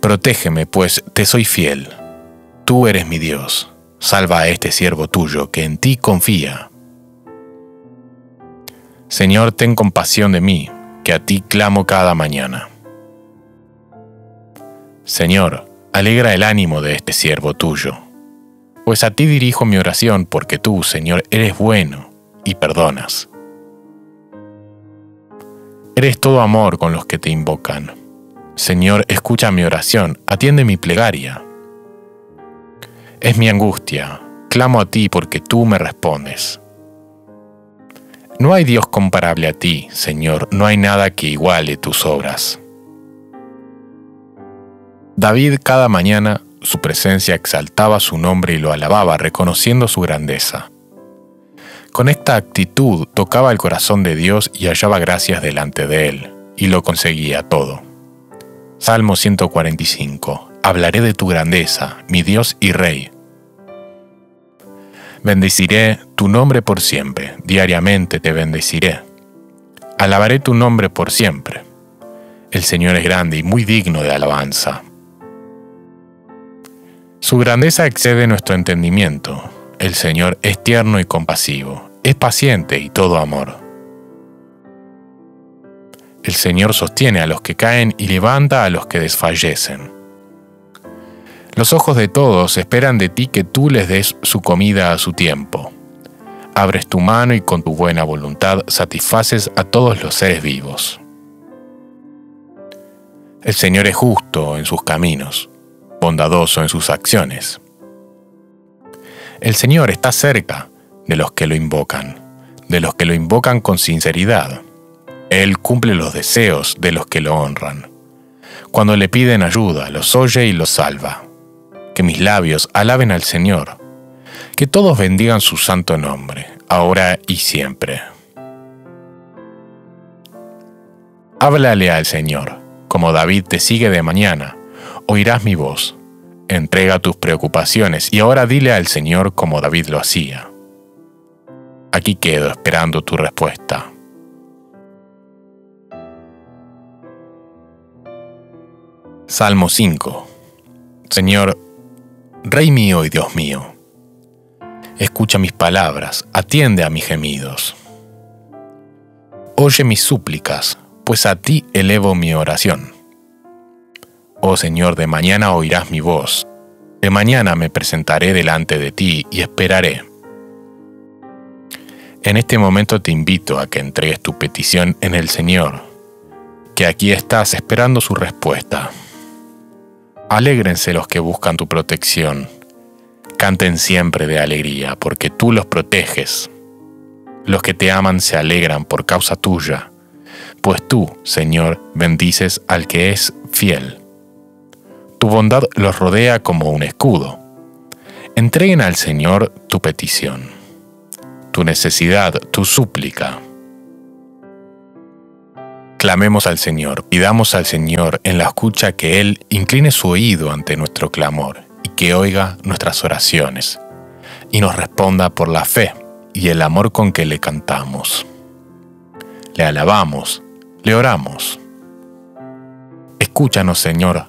Speaker 1: Protégeme, pues te soy fiel. Tú eres mi Dios. Salva a este siervo tuyo, que en ti confía. Señor, ten compasión de mí, que a ti clamo cada mañana. Señor, alegra el ánimo de este siervo tuyo, pues a ti dirijo mi oración porque tú, Señor, eres bueno y perdonas. Eres todo amor con los que te invocan. Señor, escucha mi oración, atiende mi plegaria. Es mi angustia, clamo a ti porque tú me respondes. No hay Dios comparable a ti, Señor, no hay nada que iguale tus obras. David cada mañana su presencia exaltaba su nombre y lo alababa, reconociendo su grandeza. Con esta actitud tocaba el corazón de Dios y hallaba gracias delante de él, y lo conseguía todo. Salmo 145. Hablaré de tu grandeza, mi Dios y Rey. Bendeciré tu nombre por siempre, diariamente te bendeciré. Alabaré tu nombre por siempre. El Señor es grande y muy digno de alabanza. Su grandeza excede nuestro entendimiento. El Señor es tierno y compasivo, es paciente y todo amor. El Señor sostiene a los que caen y levanta a los que desfallecen. Los ojos de todos esperan de ti que tú les des su comida a su tiempo. Abres tu mano y con tu buena voluntad satisfaces a todos los seres vivos. El Señor es justo en sus caminos, bondadoso en sus acciones. El Señor está cerca de los que lo invocan, de los que lo invocan con sinceridad. Él cumple los deseos de los que lo honran. Cuando le piden ayuda, los oye y los salva que mis labios alaben al Señor, que todos bendigan su santo nombre, ahora y siempre. Háblale al Señor, como David te sigue de mañana, oirás mi voz. Entrega tus preocupaciones y ahora dile al Señor como David lo hacía. Aquí quedo esperando tu respuesta. Salmo 5 Señor, Rey mío y Dios mío, escucha mis palabras, atiende a mis gemidos. Oye mis súplicas, pues a ti elevo mi oración. Oh Señor, de mañana oirás mi voz, de mañana me presentaré delante de ti y esperaré. En este momento te invito a que entregues tu petición en el Señor, que aquí estás esperando su respuesta. Alégrense los que buscan tu protección. Canten siempre de alegría, porque tú los proteges. Los que te aman se alegran por causa tuya, pues tú, Señor, bendices al que es fiel. Tu bondad los rodea como un escudo. Entreguen al Señor tu petición, tu necesidad, tu súplica Clamemos al Señor, pidamos al Señor en la escucha que Él incline su oído ante nuestro clamor y que oiga nuestras oraciones y nos responda por la fe y el amor con que le cantamos. Le alabamos, le oramos. Escúchanos, Señor,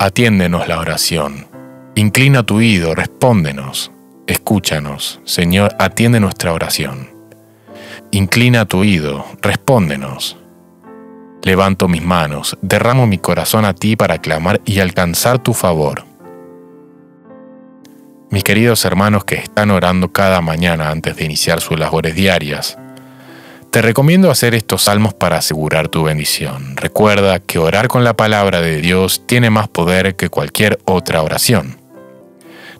Speaker 1: atiéndenos la oración. Inclina tu oído, respóndenos. Escúchanos, Señor, atiende nuestra oración. Inclina tu oído, respóndenos. Levanto mis manos, derramo mi corazón a ti para clamar y alcanzar tu favor. Mis queridos hermanos que están orando cada mañana antes de iniciar sus labores diarias, te recomiendo hacer estos salmos para asegurar tu bendición. Recuerda que orar con la palabra de Dios tiene más poder que cualquier otra oración.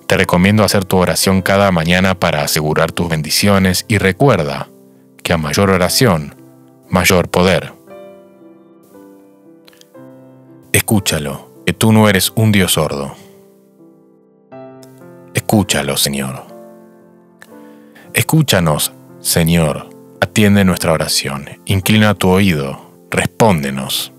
Speaker 1: Te recomiendo hacer tu oración cada mañana para asegurar tus bendiciones y recuerda que a mayor oración, mayor poder. Escúchalo, que tú no eres un Dios sordo. Escúchalo, Señor. Escúchanos, Señor, atiende nuestra oración, inclina tu oído, respóndenos.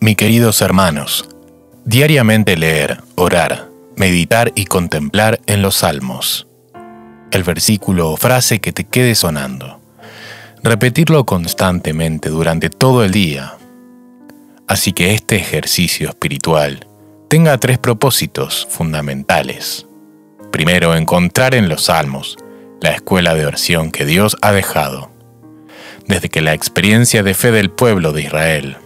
Speaker 1: Mi queridos hermanos, diariamente leer, orar, meditar y contemplar en los salmos. El versículo o frase que te quede sonando. Repetirlo constantemente durante todo el día. Así que este ejercicio espiritual tenga tres propósitos fundamentales. Primero, encontrar en los salmos la escuela de oración que Dios ha dejado, desde que la experiencia de fe del pueblo de Israel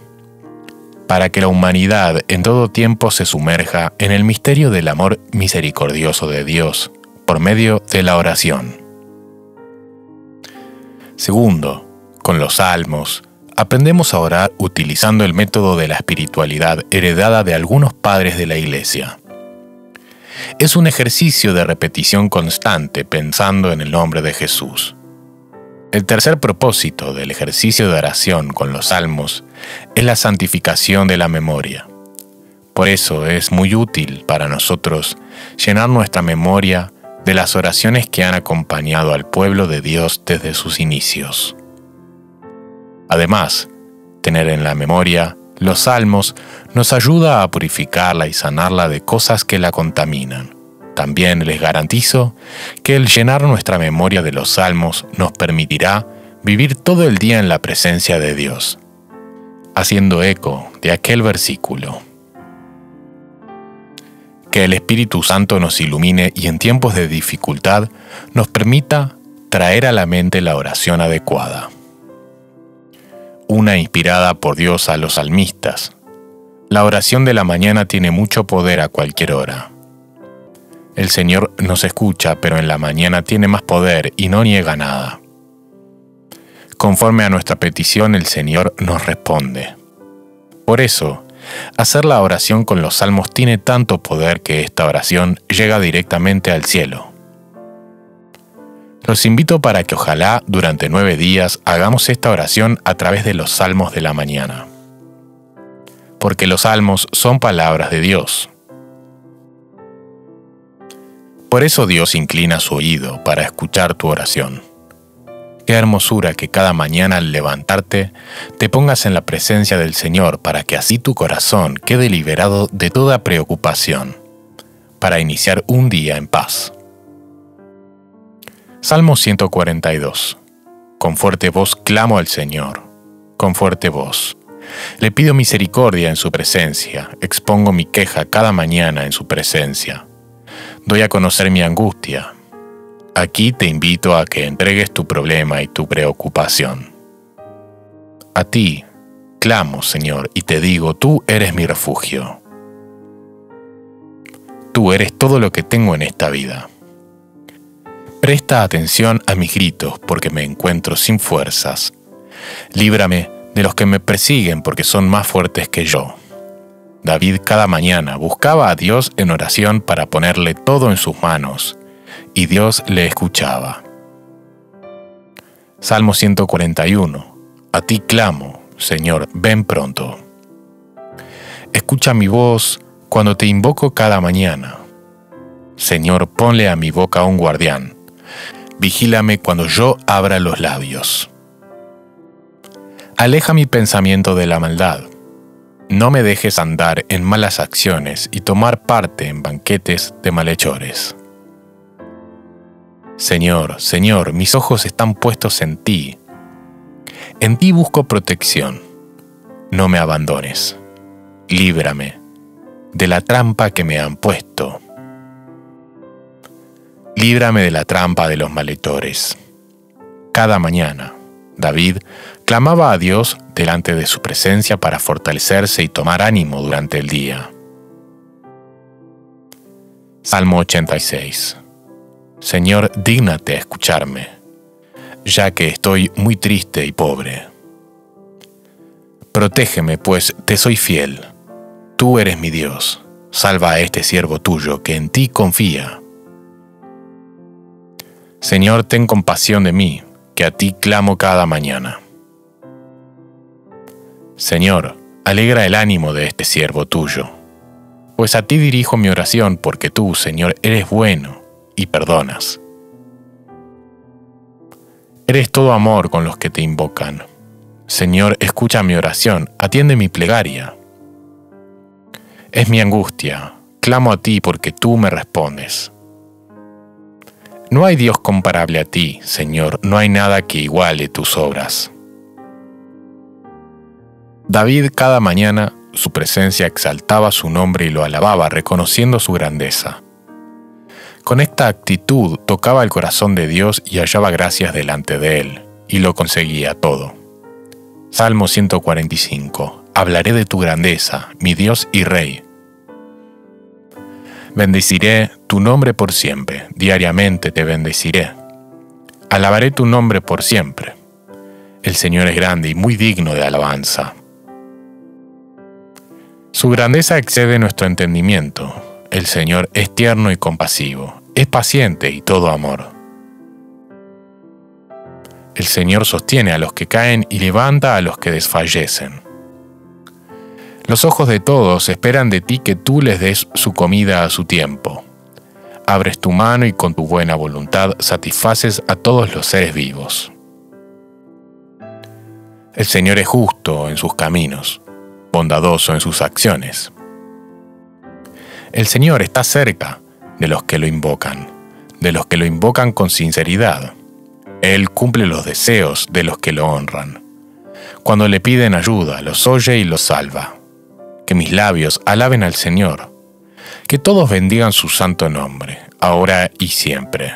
Speaker 1: para que la humanidad en todo tiempo se sumerja en el misterio del amor misericordioso de Dios por medio de la oración. Segundo, con los salmos, aprendemos a orar utilizando el método de la espiritualidad heredada de algunos padres de la Iglesia. Es un ejercicio de repetición constante pensando en el nombre de Jesús. El tercer propósito del ejercicio de oración con los salmos es la santificación de la memoria. Por eso es muy útil para nosotros llenar nuestra memoria de las oraciones que han acompañado al pueblo de Dios desde sus inicios. Además, tener en la memoria los salmos nos ayuda a purificarla y sanarla de cosas que la contaminan también les garantizo que el llenar nuestra memoria de los salmos nos permitirá vivir todo el día en la presencia de Dios, haciendo eco de aquel versículo. Que el Espíritu Santo nos ilumine y en tiempos de dificultad nos permita traer a la mente la oración adecuada. Una inspirada por Dios a los salmistas. La oración de la mañana tiene mucho poder a cualquier hora. El Señor nos escucha, pero en la mañana tiene más poder y no niega nada. Conforme a nuestra petición, el Señor nos responde. Por eso, hacer la oración con los salmos tiene tanto poder que esta oración llega directamente al cielo. Los invito para que ojalá durante nueve días hagamos esta oración a través de los salmos de la mañana. Porque los salmos son palabras de Dios por eso Dios inclina su oído para escuchar tu oración. Qué hermosura que cada mañana al levantarte te pongas en la presencia del Señor para que así tu corazón quede liberado de toda preocupación, para iniciar un día en paz. Salmo 142. Con fuerte voz clamo al Señor, con fuerte voz. Le pido misericordia en su presencia, expongo mi queja cada mañana en su presencia doy a conocer mi angustia. Aquí te invito a que entregues tu problema y tu preocupación. A ti, clamo, Señor, y te digo, tú eres mi refugio. Tú eres todo lo que tengo en esta vida. Presta atención a mis gritos porque me encuentro sin fuerzas. Líbrame de los que me persiguen porque son más fuertes que yo. David cada mañana buscaba a Dios en oración para ponerle todo en sus manos, y Dios le escuchaba. Salmo 141. A ti clamo, Señor, ven pronto. Escucha mi voz cuando te invoco cada mañana. Señor, ponle a mi boca un guardián. Vigílame cuando yo abra los labios. Aleja mi pensamiento de la maldad no me dejes andar en malas acciones y tomar parte en banquetes de malhechores. Señor, Señor, mis ojos están puestos en ti. En ti busco protección. No me abandones. Líbrame de la trampa que me han puesto. Líbrame de la trampa de los malhechores. Cada mañana, David clamaba a Dios delante de su presencia para fortalecerse y tomar ánimo durante el día. Salmo 86 Señor, dígnate a escucharme, ya que estoy muy triste y pobre. Protégeme, pues te soy fiel. tú eres mi Dios. Salva a este siervo tuyo que en ti confía. Señor, ten compasión de mí, que a ti clamo cada mañana. Señor, alegra el ánimo de este siervo tuyo, pues a ti dirijo mi oración porque tú, Señor, eres bueno y perdonas. Eres todo amor con los que te invocan. Señor, escucha mi oración, atiende mi plegaria. Es mi angustia, clamo a ti porque tú me respondes. No hay Dios comparable a ti, Señor, no hay nada que iguale tus obras. David cada mañana su presencia exaltaba su nombre y lo alababa, reconociendo su grandeza. Con esta actitud tocaba el corazón de Dios y hallaba gracias delante de él, y lo conseguía todo. Salmo 145. Hablaré de tu grandeza, mi Dios y Rey. Bendeciré tu nombre por siempre, diariamente te bendeciré. Alabaré tu nombre por siempre. El Señor es grande y muy digno de alabanza. Su grandeza excede nuestro entendimiento. El Señor es tierno y compasivo, es paciente y todo amor. El Señor sostiene a los que caen y levanta a los que desfallecen. Los ojos de todos esperan de ti que tú les des su comida a su tiempo. Abres tu mano y con tu buena voluntad satisfaces a todos los seres vivos. El Señor es justo en sus caminos bondadoso en sus acciones. El Señor está cerca de los que lo invocan, de los que lo invocan con sinceridad. Él cumple los deseos de los que lo honran. Cuando le piden ayuda, los oye y los salva. Que mis labios alaben al Señor. Que todos bendigan su santo nombre, ahora y siempre.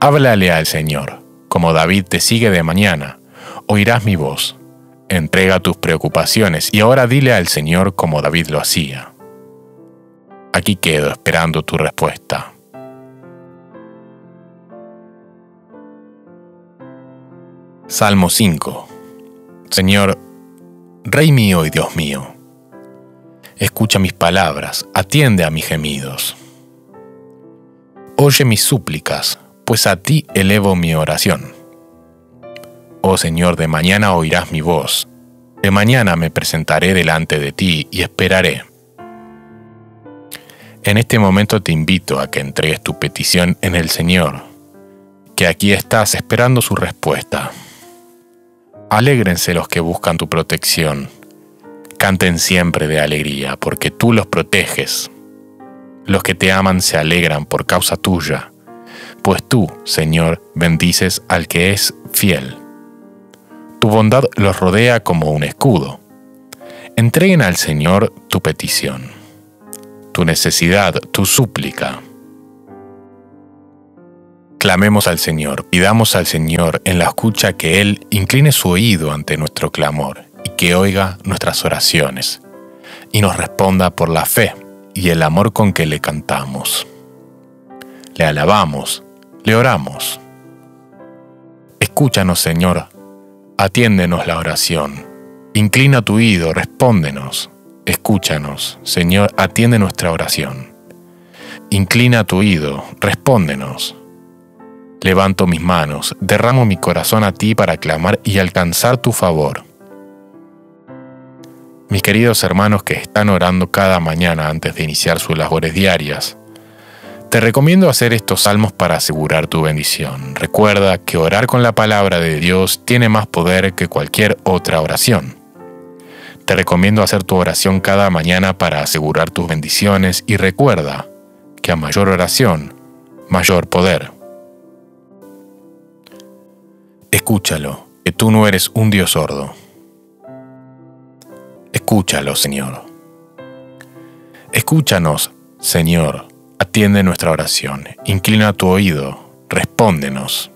Speaker 1: Háblale al Señor, como David te sigue de mañana, oirás mi voz. Entrega tus preocupaciones y ahora dile al Señor como David lo hacía. Aquí quedo esperando tu respuesta. Salmo 5 Señor, Rey mío y Dios mío, escucha mis palabras, atiende a mis gemidos. Oye mis súplicas, pues a ti elevo mi oración. Oh Señor, de mañana oirás mi voz. De mañana me presentaré delante de ti y esperaré. En este momento te invito a que entregues tu petición en el Señor, que aquí estás esperando su respuesta. Alégrense los que buscan tu protección. Canten siempre de alegría, porque tú los proteges. Los que te aman se alegran por causa tuya, pues tú, Señor, bendices al que es fiel. Tu bondad los rodea como un escudo. Entreguen al Señor tu petición, tu necesidad, tu súplica. Clamemos al Señor, pidamos al Señor en la escucha que Él incline su oído ante nuestro clamor y que oiga nuestras oraciones y nos responda por la fe y el amor con que le cantamos. Le alabamos, le oramos. Escúchanos, Señor, atiéndenos la oración. Inclina tu oído, respóndenos. Escúchanos, Señor, atiende nuestra oración. Inclina tu oído, respóndenos. Levanto mis manos, derramo mi corazón a ti para clamar y alcanzar tu favor. Mis queridos hermanos que están orando cada mañana antes de iniciar sus labores diarias, te recomiendo hacer estos salmos para asegurar tu bendición. Recuerda que orar con la palabra de Dios tiene más poder que cualquier otra oración. Te recomiendo hacer tu oración cada mañana para asegurar tus bendiciones y recuerda que a mayor oración, mayor poder. Escúchalo, que tú no eres un Dios sordo. Escúchalo, Señor. Escúchanos, Señor Atiende nuestra oración, inclina tu oído, respóndenos.